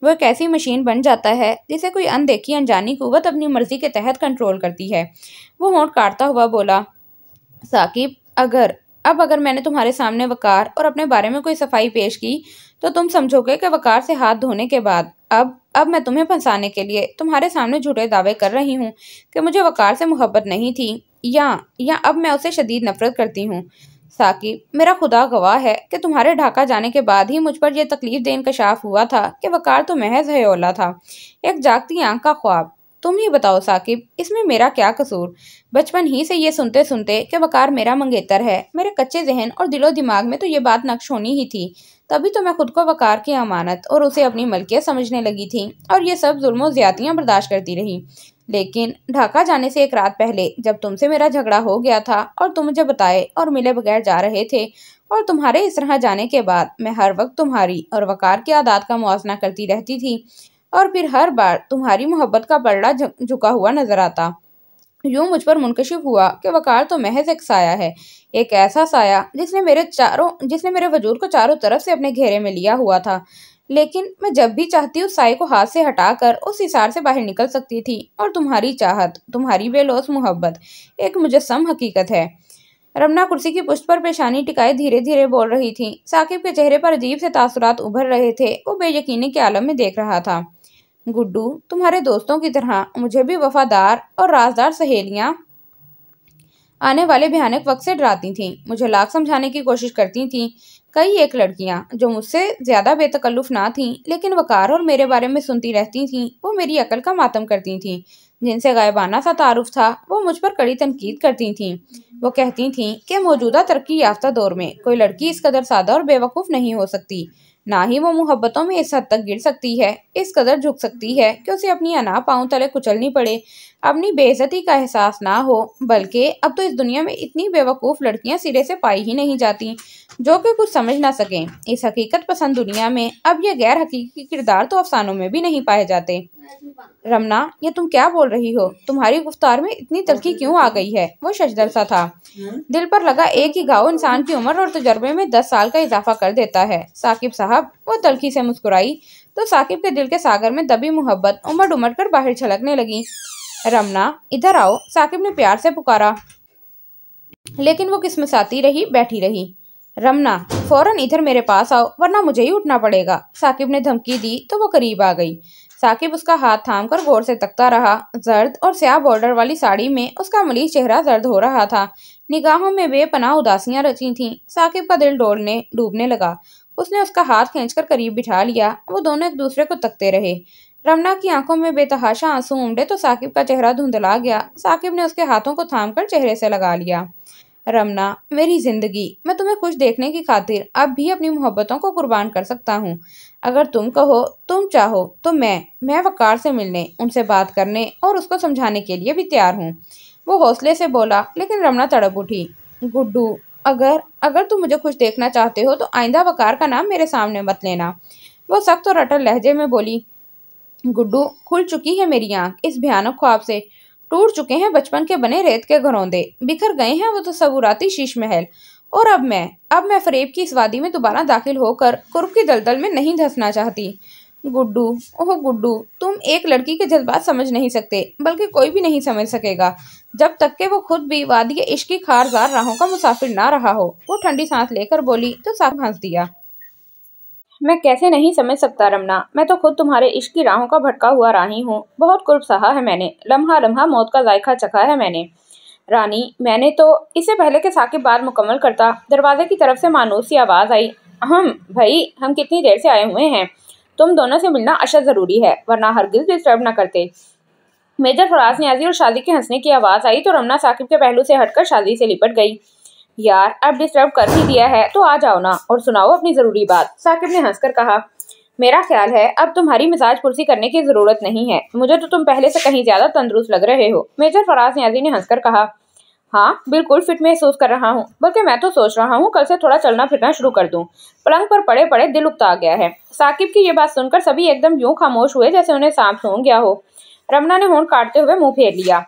वह एक ऐसी मशीन बन जाता है, जिसे कोई अनदेखी, अनजानी कुत अपनी मर्ज़ी के तहत कंट्रोल करती है। वो होंठ काटता हुआ बोला, साकिब, अगर, अब अगर मैंने तुम्हारे सामने वकार और अपने बारे में कोई सफ़ाई पेश की तो तुम समझोगे कि वकार से हाथ धोने के बाद, अब अब मैं तुम्हें फंसाने के लिए तुम्हारे सामने झूठे दावे कर रही हूँ कि मुझे वकार से मोहब्बत नहीं थी। या या अब मैं उसे शदीद नफरत करती हूँ। साकिब मेरा खुदा गवाह है कि तुम्हारे ढाका जाने के बाद ही मुझ पर यह तकलीफ़ दे इंकशाफ हुआ था कि वकार तो महज है हयोला था। एक जागती आँख का ख्वाब। तुम ही बताओ साकिब इसमें मेरा क्या कसूर? बचपन ही से ये सुनते सुनते कि वकार मेरा मंगेतर है। मेरे कच्चे जहन और दिलो दिमाग में तो ये बात नक्श होनी ही थी। तभी तो मैं खुद को वकार की अमानत और उसे अपनी मलकियत समझने लगी थी और ये सब जुल्म ज्यादतियाँ बर्दाश्त करती रही। लेकिन ढाका जाने से एक रात पहले, जब तुमसे मेरा झगड़ा हो गया था और तुम मुझे बताए और मिले बगैर जा रहे थे, और तुम्हारे इस तरह जाने के बाद मैं हर वक्त तुम्हारी और वकार की आदात का मुआवजना करती रहती थी, और फिर हर बार तुम्हारी मोहब्बत का पलड़ा झुका हुआ नज़र आता। यूँ मुझ पर मुनकशिफ हुआ कि वकार तो महज एक साया है, एक ऐसा साया जिसने मेरे चारों, जिसने मेरे वजूद को चारों तरफ़ से अपने घेरे में लिया हुआ था लेकिन मैं जब भी चाहती उस साय को हाथ से हटाकर उस हिसार से बाहर निकल सकती थी। और तुम्हारी चाहत, तुम्हारी बेलोस मोहब्बत, एक मुजस्म हकीकत है। रमना कुर्सी की पुष्ट पर पेशानी टिकाए धीरे धीरे बोल रही थी। साकिब के चेहरे पर अजीब से तासुरात उभर रहे थे। वो बेयकीनी के आलम में देख रहा था। गुड्डू, तुम्हारे दोस्तों की तरह मुझे भी वफादार और राजदार सहेलियाँ आने वाले भयानक वक्त से डराती थीं। मुझे लाख समझाने की कोशिश करती थीं कई एक लड़कियाँ जो मुझसे ज़्यादा बेतकल्लुफ ना थीं, लेकिन वकार और मेरे बारे में सुनती रहती थीं, वो मेरी अकल का मातम करती थीं। जिनसे गायबाना सा तारुफ था, वो मुझ पर कड़ी तनकीद करती थीं। वो कहती थीं कि मौजूदा तरक्की याफ्ता दौर में कोई लड़की इस कदर सादा और बेवकूफ़ नहीं हो सकती। ना ही वो मुहब्बतों में इस हद तक गिर सकती है, इस कदर झुक सकती है कि उसे अपनी अना पाँव तले कुचलनी पड़े, अपनी बेइज्जती का एहसास ना हो, बल्कि अब तो इस दुनिया में इतनी बेवकूफ़ लड़कियाँ सिरे से पाई ही नहीं जाती, जो कि कुछ समझ ना सकें। इस हकीकत पसंद दुनिया में अब यह गैर हकीकी किरदार तो अफसानों में भी नहीं पाए जाते। रमना ये तुम क्या बोल रही हो? तुम्हारी गुफ्तार में इतनी तलखी क्यों आ गई है? वो शजदर सा था दिल पर लगा एक ही घाव इंसान की उम्र और तजर्बे में दस साल का इजाफा कर देता है। साकिब साहब वो तलखी से मुस्कुराई। तो साकिब के दिल के सागर में दबी मोहब्बत उमड़ उमड़ कर बाहर छलकने लगी। रमना इधर आओ। साकिब ने प्यार से पुकारा। लेकिन वो किस्मसाती रही बैठी रही। रमना फ़ौरन इधर मेरे पास आओ वरना मुझे ही उठना पड़ेगा। साकिब ने धमकी दी तो वो करीब आ गई। साकिब उसका हाथ थाम कर गौर से तकता रहा। जर्द और स्याह बॉर्डर वाली साड़ी में उसका मलिक चेहरा जर्द हो रहा था। निगाहों में बेपनाह उदासियाँ रची थीं। साकिब का दिल डोलने, डूबने लगा। उसने उसका हाथ खींचकर करीब बिठा लिया। वो दोनों एक दूसरे को तकते रहे। रमना की आँखों में बेतहाशा आँसू उमड़े तो साकिब का चेहरा धुंधला गया। साकिब ने उसके हाथों को थामकर चेहरे से लगा लिया। रमना, मेरी ज़िंदगी, मैं तुम्हें खुश देखने की खातिर अब भी अपनी मोहब्बतों को कुर्बान कर सकता हूँ। अगर तुम कहो, तुम चाहो तो मैं मैं वकार से मिलने, उनसे बात करने और उसको समझाने के लिए भी तैयार हूँ। वो हौसले से बोला, लेकिन रमना तड़प उठी। गुड्डू, अगर अगर तुम मुझे खुश देखना चाहते हो तो आइंदा वकार का नाम मेरे सामने मत लेना। वो सख्त और अटल लहजे में बोली, गुड्डू, खुल चुकी है मेरी आँख, इस भयानक ख्वाब से। टूट चुके हैं बचपन के बने रेत के घरौंदे। बिखर गए हैं वो तो सबूराती शीश महल। और अब मैं अब मैं फरेब की इस वादी में दोबारा दाखिल होकर कुर्ब की दलदल में नहीं धंसना चाहती। गुड्डू, ओह गुड्डू, तुम एक लड़की के जज्बात समझ नहीं सकते, बल्कि कोई भी नहीं समझ सकेगा। जब तक के वो खुद भी वादी इश्क की खारजार राहों का मुसाफिर ना रहा हो, वो ठंडी सांस लेकर बोली तो साफ़ हंस दिया। मैं कैसे नहीं समझ सकता रमना? मैं तो खुद तुम्हारे इश्क की राहों का भटका हुआ राही हूँ। बहुत कुर्ब सहा है मैंने। लम्हा लम्हा मौत का जायका चखा है मैंने। रानी, मैंने तो इससे पहले के साकिब बात मुकम्मल करता। दरवाजे की तरफ़ से मानूस आवाज़ आई हम भाई, हम कितनी देर से आए हुए हैं? तुम दोनों से मिलना अशद ज़रूरी है, वरना हरगिज डिस्टर्ब ना करते। मेजर फराज न्याजी और शादी के हंसने की आवाज़ आई तो रमना साकिब के पहलू से हटकर शादी से लिपट गई। यार, अब डिस्टर्ब कर ही दिया है तो आ जाओ ना और सुनाओ अपनी ज़रूरी बात। साकिब ने हंसकर कहा, मेरा ख्याल है, अब तुम्हारी मिजाज पुरसी करने की ज़रूरत नहीं है। मुझे तो तुम पहले से कहीं ज़्यादा तंदुरुस्त लग रहे हो। मेजर फराज न्याजी ने हंसकर कहा हाँ बिल्कुल फिट महसूस कर रहा हूँ, बल्कि मैं तो सोच रहा हूँ, कल से थोड़ा चलना फिरना शुरू कर दूँ। पलंग पर पड़े पड़े दिल उगता गया है। साकिब की ये बात सुनकर सभी एकदम यूँ खामोश हुए जैसे उन्हें सांप सूंघ गया हो। रमना ने होंठ काटते हुए मुँह फेर लिया।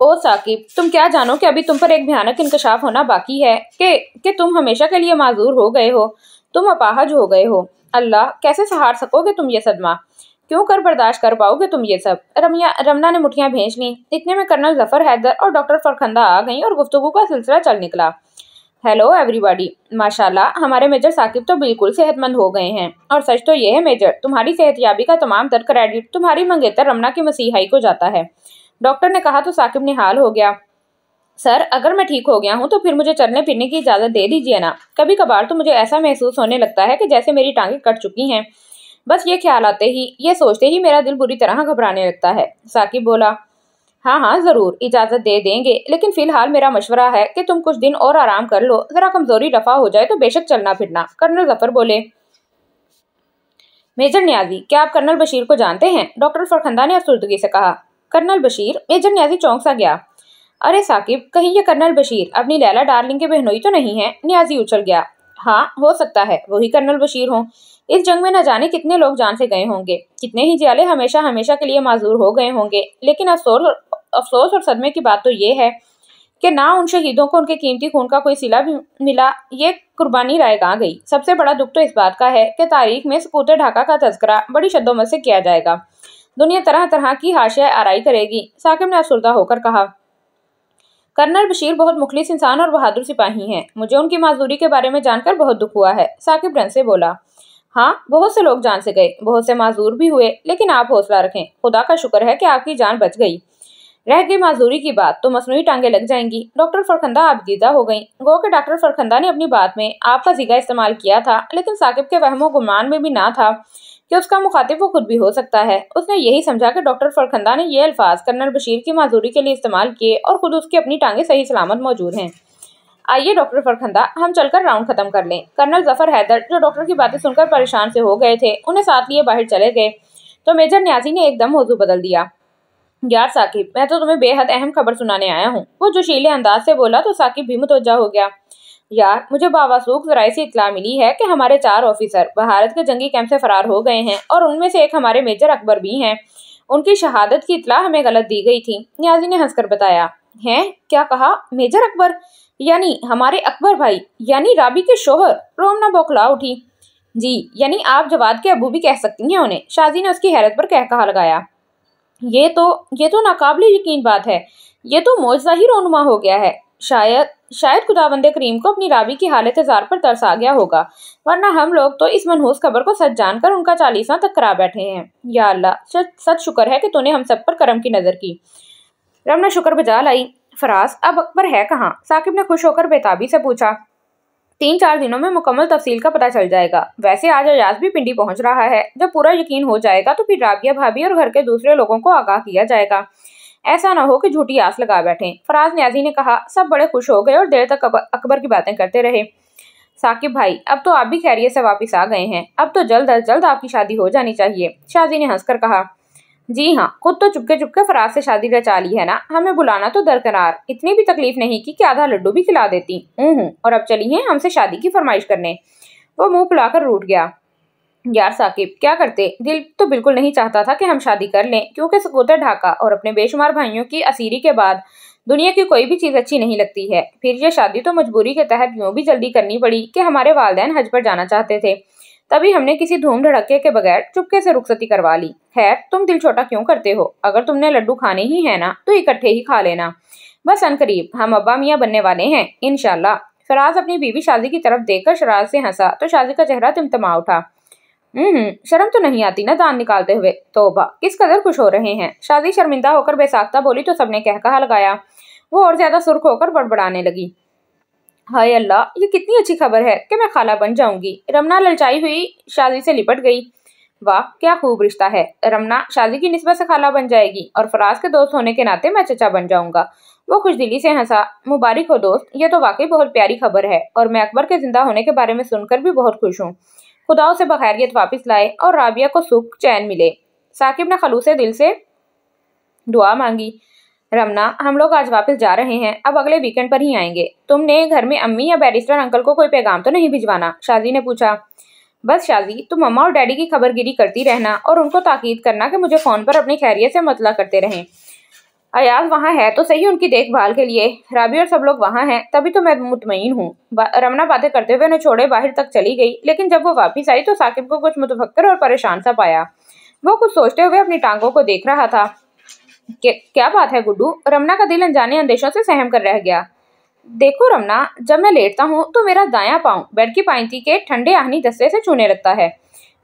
ओ साकिब, तुम क्या जानो कि अभी तुम पर एक भयानक इंकशाफ होना बाकी है कि कि तुम हमेशा के लिए माजूर हो गए हो। तुम अपाहज हो गए हो। अल्लाह, कैसे सहार सकोगे तुम ये सदमा? क्यों कर बर्दाश्त कर पाओगे तुम ये सब? रमिया, रमना ने मुठियाँ भेज ली। इतने में कर्नल ज़फ़र हैदर और डॉक्टर फरखंदा आ गई और गुफ्तु का सिलसिला चल निकला। Hello, everybody. माशाल्लाह, हमारे मेजर साकिब तो बिल्कुल सेहतमंद हो गए हैं। और सच तो ये है, मेजर, तुम्हारी सेहतयाबी का तमाम तर क्रेडिट तुम्हारी मंगेतर रमना की मसीहाई को जाता है। डॉक्टर ने कहा तो साकिब ने हाल हो गया। सर, अगर मैं ठीक हो गया हूँ तो फिर मुझे चलने फिरने की इजाज़त दे दीजिए ना। कभी कभार तो मुझे ऐसा महसूस होने लगता है कि जैसे मेरी टांगें कट चुकी हैं। बस ये ख्याल आते ही, ये सोचते ही मेरा दिल बुरी तरह घबराने लगता है। साकिब बोला हाँ हाँ ज़रूर, इजाज़त दे देंगे, लेकिन फ़िलहाल मेरा मशवरा है कि तुम कुछ दिन और आराम कर लो। ज़रा कमज़ोरी रफा हो जाए तो बेशक चलना फिरना। कर्नल ज़फ़र बोले, मेजर न्याजी, क्या आप कर्नल बशीर को जानते हैं? डॉक्टर फरखंदा ने अफसरदगी से कहा कर्नल बशीर, मेजर न्याजी चौंक सा गया। अरे साकिब, कहीं ये कर्नल बशीर, अपनी लैला डार्लिंग के बहनोई तो नहीं है, न्याजी उछल गया। हाँ हो सकता है, वही कर्नल बशीर हों। इस जंग में न जाने कितने लोग जान से गए होंगे। कितने ही जियाले हमेशा हमेशा के लिए माजूर हो गए होंगे। लेकिन अफसोस अफसोस और सदमे की बात तो ये है कि ना उन शहीदों को उनके कीमती खून का कोई सिला भी मिला, ये कुर्बानी राय रायगा गई? सबसे बड़ा दुख तो इस बात का है कि तारीख में सपूत ढाका का तस्करा बड़ी शद्दोमत से किया जाएगा। दुनिया तरह तरह की हाशिया आराई करेगी, साकिब ने अफसरदा होकर कहा। कर्नल बशीर बहुत मुखलिस इंसान और बहादुर सिपाही हैं। मुझे उनकी माजूरी के बारे में जानकर बहुत दुख हुआ है, साकिब रन से बोला। हाँ बहुत से लोग जान से गए, बहुत से माजूर भी हुए, लेकिन आप हौसला रखें, खुदा का शुक्र है कि आपकी जान बच गई। रह गई माजूरी की बात तो मसनू टांगे लग जाएँगी। डॉक्टर फरखंदा आबदीदा हो गई। गो के डॉक्टर फरखंदा ने अपनी बात में आपका जिगा इस्तेमाल किया था, लेकिन साकिब के वहमो गुमान में भी ना था। कि उसका मुखातिब वो खुद भी हो सकता है। उसने यही समझा कि डॉक्टर फरखंदा ने ये अल्फाज कर्नल बशीर की माजूरी के लिए इस्तेमाल किए और खुद उसकी अपनी टांगे सही सलामत मौजूद हैं। आइए डॉक्टर फरखंदा हम चलकर राउंड खत्म कर लें। कर्नल ज़फ़र हैदर, जो डॉक्टर की बातें सुनकर परेशान से हो गए थे, उन्हें साथ लिए बाहर चले गए। तो मेजर न्याजी ने एकदम मौजू बदल दिया। यार साकिब, मैं तो तुम्हें बेहद अहम खबर सुनाने आया हूँ। वो जोशीले अंदाज से बोला तो साकिब भी मुतवजा हो गया। यार, मुझे बाबासूख जराये से इतला मिली है कि हमारे चार ऑफिसर भारत के जंगी कैंप से फरार हो गए हैं और उनमें से एक हमारे मेजर अकबर भी हैं। उनकी शहादत की इतला हमें गलत दी गई थी, न्याजी ने हंसकर बताया। हैं? क्या कहा? मेजर अकबर? यानी हमारे अकबर भाई, यानी राबी के शोहर रोमना बौखला उठी। जी, यानी आप जवाद के अबू भी कह सकती हैं उन्हें, शाजी ने उसकी हैरत पर कह कहा लगाया। ये तो ये तो नाकाबले यकीन बात है, ये तो मौजा ही रोनुमा हो गया है, शायद शायद खुदाबंदे करीम को अपनी राबी की हालत जार पर तरस आ गया होगा, वरना हम लोग तो इस मनहूस खबर को सच जानकर उनका चालीसा तक करा बैठे हैं। या अल्लाह, सच सच शुक्र है कि तूने हम सब पर करम की नज़र की। रमना शुक्र बजा लाई फराज, अब अकबर है कहाँ? साकिब ने खुश होकर बेताबी से पूछा। तीन चार दिनों में मुकम्मल तफसील का पता चल जाएगा। वैसे आज अजाज भी पिंडी पहुँच रहा है। जब पूरा यकीन हो जाएगा तो फिर राबिया भाभी और घर के दूसरे लोगों को आगाह किया जाएगा। ऐसा न हो कि झूठी आस लगा बैठे। फराज न्याजी ने कहा, सब बड़े खुश हो गए और देर तक अकबर की बातें करते रहे। साकिब भाई, अब तो आप भी खैरियत से वापस आ गए हैं। अब तो जल्द अज जल्द आपकी शादी हो जानी चाहिए। शाजी ने हंसकर कहा, जी हाँ खुद तो चुपके चुपके फराज से शादी रचा ली है ना? हमें बुलाना तो दरकरार। इतनी भी तकलीफ़ नहीं की कि आधा लड्डू भी खिला देती। हूँ और अब चली हैं हमसे शादी की फरमाइश करने। वो मुँह फुलाकर रूट गया। यार साकिब, क्या करते? दिल तो बिल्कुल नहीं चाहता था कि हम शादी कर लें, क्योंकि सकोतर ढाका और अपने बेशुमार भाइयों की असीरी के बाद दुनिया की कोई भी चीज़ अच्छी नहीं लगती है। फिर यह शादी तो मजबूरी के तहत यूँ भी जल्दी करनी पड़ी कि हमारे वालदेन हज पर जाना चाहते थे। तभी हमने किसी धूम धड़के के बगैर चुपके से रुखसती करवा ली। खैर, तुम दिल छोटा क्यों करते हो? अगर तुमने लड्डू खाने ही है ना तो इकट्ठे ही खा लेना। बस अनकरीब, हम अब्बा मियाँ बनने वाले हैं इनशाला फराज अपनी बीवी शादी की तरफ़ देखकर शराज से हंसा तो शादी का चेहरा तिमतमा उठा। शर्म तो नहीं आती ना दान निकालते हुए। तोबा, किस कदर खुश हो रहे हैं? शादी शर्मिंदा होकर बेसाख्ता बोली तो सबने कह कहा लगाया वो और ज़्यादा सुर्ख होकर बड़बड़ाने लगी। हाय अल्लाह, ये कितनी अच्छी खबर है कि मैं खाला बन जाऊँगी। रमना ललचाई हुई शादी से लिपट गई। वाह, क्या खूब रिश्ता है। रमना शादी की निस्बत से खाला बन जाएगी और फराज के दोस्त होने के नाते मैं चचा बन जाऊँगा। वो खुश दिली से हंसा, मुबारक हो दोस्त, ये तो वाकई बहुत प्यारी खबर है और मैं अकबर के ज़िंदा होने के बारे में सुनकर भी बहुत खुश हूँ। खुदा उसे बखैरियत वापस लाए और राबिया को सुख चैन मिले। साकिब ने खलूस दिल से दुआ मांगी, रमना, हम लोग आज वापस जा रहे हैं, अब अगले वीकेंड पर ही आएँगे। तुमने घर में अम्मी या बैरिस्टर अंकल को कोई पैगाम तो नहीं भिजवाना? शाजी ने पूछा। बस शाजी, तुम मम्मा और डैडी की खबरगिरी करती रहना और उनको ताकीद करना कि मुझे फ़ोन पर अपनी खैरियत से मतला करते रहें। अयाज वहाँ है तो सही उनकी देखभाल के लिए। राबी और सब लोग वहाँ हैं, तभी तो मैं मुतमिन हूँ। रमना बातें करते हुए उन्हें छोड़े, बाहर तक चली गई, लेकिन जब वो वापस आई तो साकिब को कुछ मुतफक्र और परेशान सा पाया। वो कुछ सोचते हुए अपनी टांगों को देख रहा था। क्या बात है गुड्डू? रमना का दिल अनजाने अंदेशों से सहम कर रह गया। देखो रमना, जब मैं लेटता हूँ तो मेरा दायां पाँव बेड की पाइंती के ठंडे आहनी दस्ते से छूने लगता है।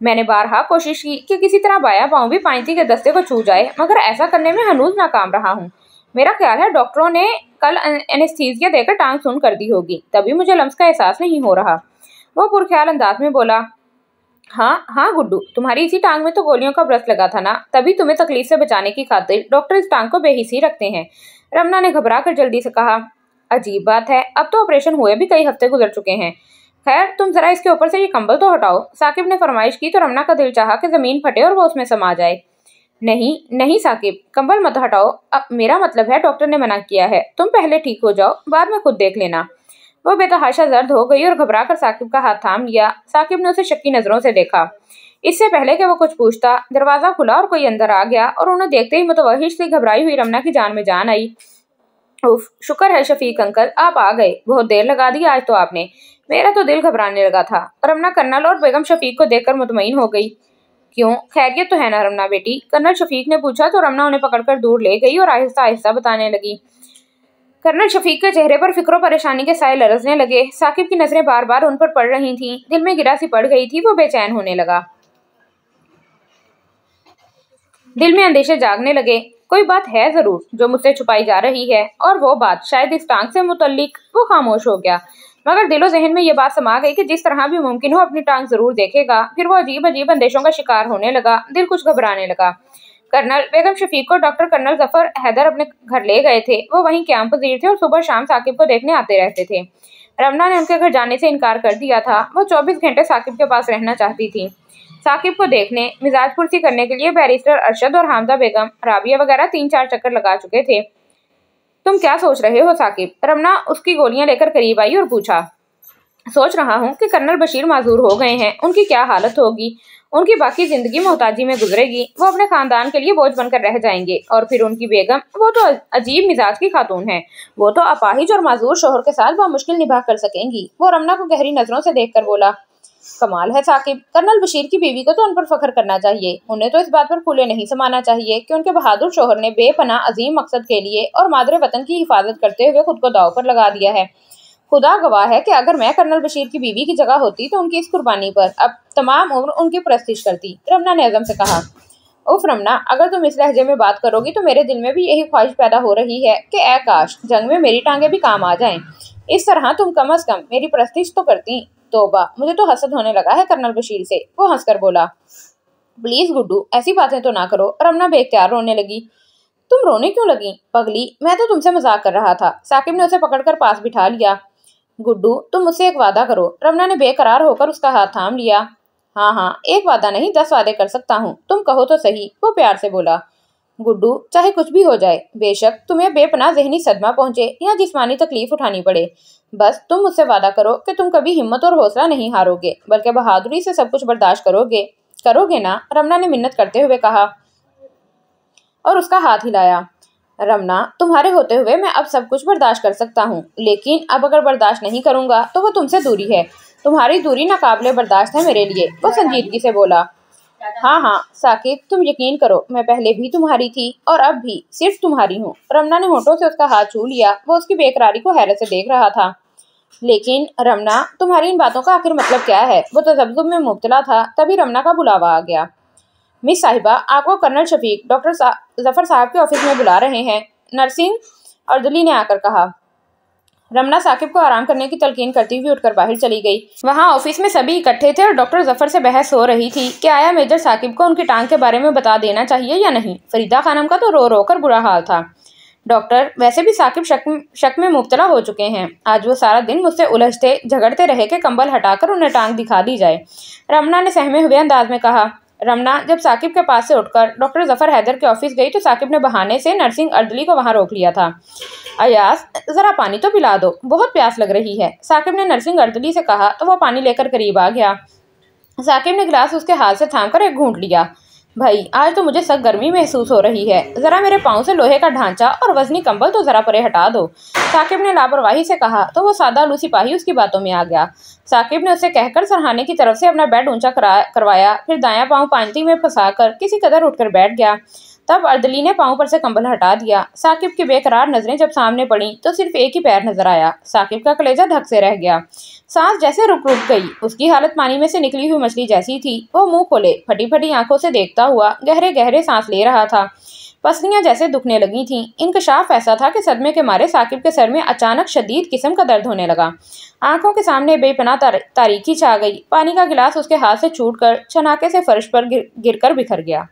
मैंने बारहा कोशिश की कि किसी तरह बाया पाँव भी पाइंती के दस्ते को छू जाए, मगर ऐसा करने में हनूज नाकाम रहा हूँ। मेरा ख्याल है डॉक्टरों ने कल एनेस्थीजिया देकर टांग सुन कर दी होगी, तभी मुझे लम्स का एहसास नहीं हो रहा। वो पुरख्याल अंदाज में बोला हाँ हाँ गुड्डू, तुम्हारी इसी टांग में तो गोलियों का ब्रश लगा था ना, तभी तुम्हें तकलीफ़ से बचाने की खातिर डॉक्टर इस टांग को बेहिसी रखते हैं। रमना ने घबरा कर जल्दी से कहा, अजीब बात है, अब तो ऑपरेशन हुए भी कई हफ़्ते गुजर चुके हैं। खैर, तुम जरा इसके ऊपर से ये कंबल तो हटाओ। साकिब ने फरमाइश की तो रमना का दिल चाहा कि ज़मीन फटे और वो उसमें समा जाए। नहीं नहीं साकिब, कंबल मत हटाओ। अब मेरा मतलब है, डॉक्टर ने मना किया है। तुम पहले ठीक हो जाओ, बाद में खुद देख लेना। वो बेतहाशा जर्द हो गई और घबरा कर साकिब का हाथ थाम लिया। साकिब ने उसे शक्की नज़रों से देखा। इससे पहले कि वो कुछ पूछता, दरवाज़ा खुला और कोई अंदर आ गया और उन्हें देखते ही मुतवहिश से घबराई हुई रमना की जान में जान आई। उफ, शुक्र है शफीक अंकल, आप आ गए। बहुत देर लगा दी आज तो आपने। मेरा तो दिल घबराने लगा था रमना कर्नल और बेगम शफीक को देखकर मुतमिन हो गई। क्यों? खैरियत तो है ना रमना बेटी। कर्नल शफीक ने पूछा तो रमना उन्हें पकड़कर दूर ले गई और आहिस्ता आहिस्ता बताने लगी। कर्नल शफीक के चेहरे पर फ़िक्र परेशानी के साय लरसने लगे। साकिब की नज़रें बार बार उन पर पड़ रही थीं। दिल में गिरा सी पड़ गई थी, वो बेचैन होने लगा। दिल में अंदेशे जागने लगे। कोई बात है ज़रूर जो मुझसे छुपाई जा रही है, और वो बात शायद इस टांग से मुतलिक वो खामोश हो गया। मगर दिलो जहन में ये बात समा गई कि जिस तरह भी मुमकिन हो अपनी टांग ज़रूर देखेगा। फिर वो अजीब अजीब अंदेशों का शिकार होने लगा, दिल कुछ घबराने लगा। कर्नल बेगम शफीक को डॉक्टर कर्नल ज़फ़र हैदर अपने घर ले गए थे। वो वहीं कैंप पजीर थे और सुबह शाम साकिब को देखने आते रहते थे। रमना ने उनके घर जाने से इनकार कर दिया था। वो चौबीस घंटे साकिब के पास रहना चाहती थी। साकिब को देखने, मिजाज पुरसी करने के लिए बैरिस्टर अरशद और हमदा बेगम, राबिया वगैरह तीन चार चक्कर लगा चुके थे। तुम क्या सोच रहे हो साकिब? रमना उसकी गोलियाँ लेकर करीब आई और पूछा, सोच रहा हूँ कि कर्नल बशीर माजूर हो गए हैं, उनकी क्या हालत होगी? उनकी बाकी ज़िंदगी मोहताजी में गुजरेगी, वो अपने खानदान के लिए बोझ बनकर रह जाएँगे, और फिर उनकी बेगम, वो तो अजीब मिजाज की खातून है। वो तो अपाहिज और माजूर शोहर के साथ मुश्किल निभा कर सकेंगी। वो रमना को गहरी नज़रों से देख कर बोला कमाल है साकिब। कर्नल बशीर की बीवी को तो उन पर फख्र करना चाहिए। उन्हें तो इस बात पर फूले नहीं समाना चाहिए कि उनके बहादुर शोहर ने बेपना अजीम मकसद के लिए और मादरे वतन की हिफाजत करते हुए खुद को दाव पर लगा दिया है। खुदा गवाह है कि अगर मैं कर्नल बशीर की बीवी की जगह होती तो उनकी इस कुर्बानी पर अब तमाम उम्र उनकी प्रस्तिश करती। रमना ने अजम से कहा, उफ रमना, अगर तुम इस लहजे में बात करोगी तो मेरे दिल में भी यही ख्वाहिश पैदा हो रही है कि ए काश, जंग में मेरी टांगे भी काम आ जाएँ। इस तरह तुम कम अज कम मेरी प्रस्तिश तो करती। तोबा। मुझे तो हसद होने लगा है कर्नल बशीर से, वो हंसकर बोला, प्लीज़ गुड्डू, ऐसी बातें तो ना करो रमना बेख्तियार रोने लगी। तुम रोने क्यों लगी? पगली, मैं तो तुमसे मज़ाक कर रहा था। साकिब ने उसे पकड़कर पास बिठा लिया। गुड्डू, तुम मुझसे एक वादा करो। रमना ने बेकरार होकर उसका हाथ थाम लिया। हाँ हाँ एक वादा नहीं, दस वादे कर सकता हूँ। तुम कहो तो सही, वो प्यार से बोला। गुड्डू, चाहे कुछ भी हो जाए, बेशक तुम्हें बेपना जहनी सदमा पहुँचे या जिस्मानी तकलीफ़ उठानी पड़े। बस तुम मुझसे वादा करो कि तुम कभी हिम्मत और हौसला नहीं हारोगे, बल्कि बहादुरी से सब कुछ बर्दाश्त करोगे। करोगे ना? रमना ने मिन्नत करते हुए कहा। और उसका हाथ हिलाया। रमना, तुम्हारे होते हुए मैं अब सब कुछ बर्दाश्त कर सकता हूँ, लेकिन अब अगर बर्दाश्त नहीं करूँगा तो वो तुमसे दूरी है। तुम्हारी दूरी नाकाबले बर्दाश्त है मेरे लिए, वो संजीदगी से बोला। हाँ हाँ साकिब तुम यकीन करो, मैं पहले भी तुम्हारी थी और अब भी सिर्फ़ तुम्हारी हूँ। रमना ने होठों से उसका हाथ छू लिया, वो उसकी बेकरारी को हैरत से देख रहा था। लेकिन रमना, तुम्हारी इन बातों का आखिर मतलब क्या है? वो तजब्जुब में मुबतला था, तभी रमना का बुलावा आ गया। मिस साहिबा, आपको कर्नल शफीक, डॉक्टर ज़फ़र साहब के ऑफ़िस में बुला रहे हैं। नर्सिंग अर्दली ने आकर कहा रमना साकिब को आराम करने की तलकीन करती हुई उठकर बाहर चली गई। वहाँ ऑफ़िस में सभी इकट्ठे थे और डॉक्टर ज़फ़र से बहस हो रही थी कि आया मेजर साकिब को उनकी टांग के बारे में बता देना चाहिए या नहीं। फरीदा खानम का तो रो रो कर बुरा हाल था। डॉक्टर, वैसे भी साकिब शक शक में मुबतला हो चुके हैं। आज वो सारा दिन मुझसे उलझते, झगड़ते रहे कि कंबल हटाकर उन्हें टांग दिखा दी जाए। रमना ने सहमे हुए अंदाज में कहा रमना, जब साकिब के पास से उठकर डॉक्टर ज़फ़र हैदर के ऑफ़िस गई तो साकिब ने बहाने से नर्सिंग अर्दली को वहाँ रोक लिया था। अयास, ज़रा पानी तो पिला दो, बहुत प्यास लग रही है। साकिब ने नर्सिंग अर्दली से कहा तो वह पानी लेकर करीब आ गया। साकिब ने गिलास उसके हाथ से थाम कर एक घूंट लिया। भाई, आज तो मुझे सख्त गर्मी महसूस हो रही है। ज़रा मेरे पाँव से लोहे का ढांचा और वजनी कंबल तो ज़रा परे हटा दो। साकिब ने लापरवाही से कहा तो वो सादा लू सिपाही उसकी बातों में आ गया। साकिब ने उसे कहकर सरहाने की तरफ़ से अपना बेड ऊँचा करा, करवाया, फिर दायां पाँव पानी में फंसाकर किसी कदर उठकर बैठ गया। तब अर्दली ने पाँव पर से कंबल हटा दिया। साकिब की बेकरार नज़रें जब सामने पड़ी तो सिर्फ़ एक ही पैर नज़र आया। साकिब का कलेजा धक से रह गया। सांस जैसे रुक रुक गई। उसकी हालत पानी में से निकली हुई मछली जैसी थी। वो मुँह खोले फटी फटी आँखों से देखता हुआ गहरे गहरे सांस ले रहा था। पसलियाँ जैसे दुखने लगी थीं। इनकशाफ ऐसा था कि सदमे के मारे साकिब के सर में अचानक शदीद किस्म का दर्द होने लगा। आँखों के सामने बेपना तारीखी छा गई। पानी का गिलास उसके हाथ से छूट कर छनाके से फर्श पर गिर गिर कर बिखर गया।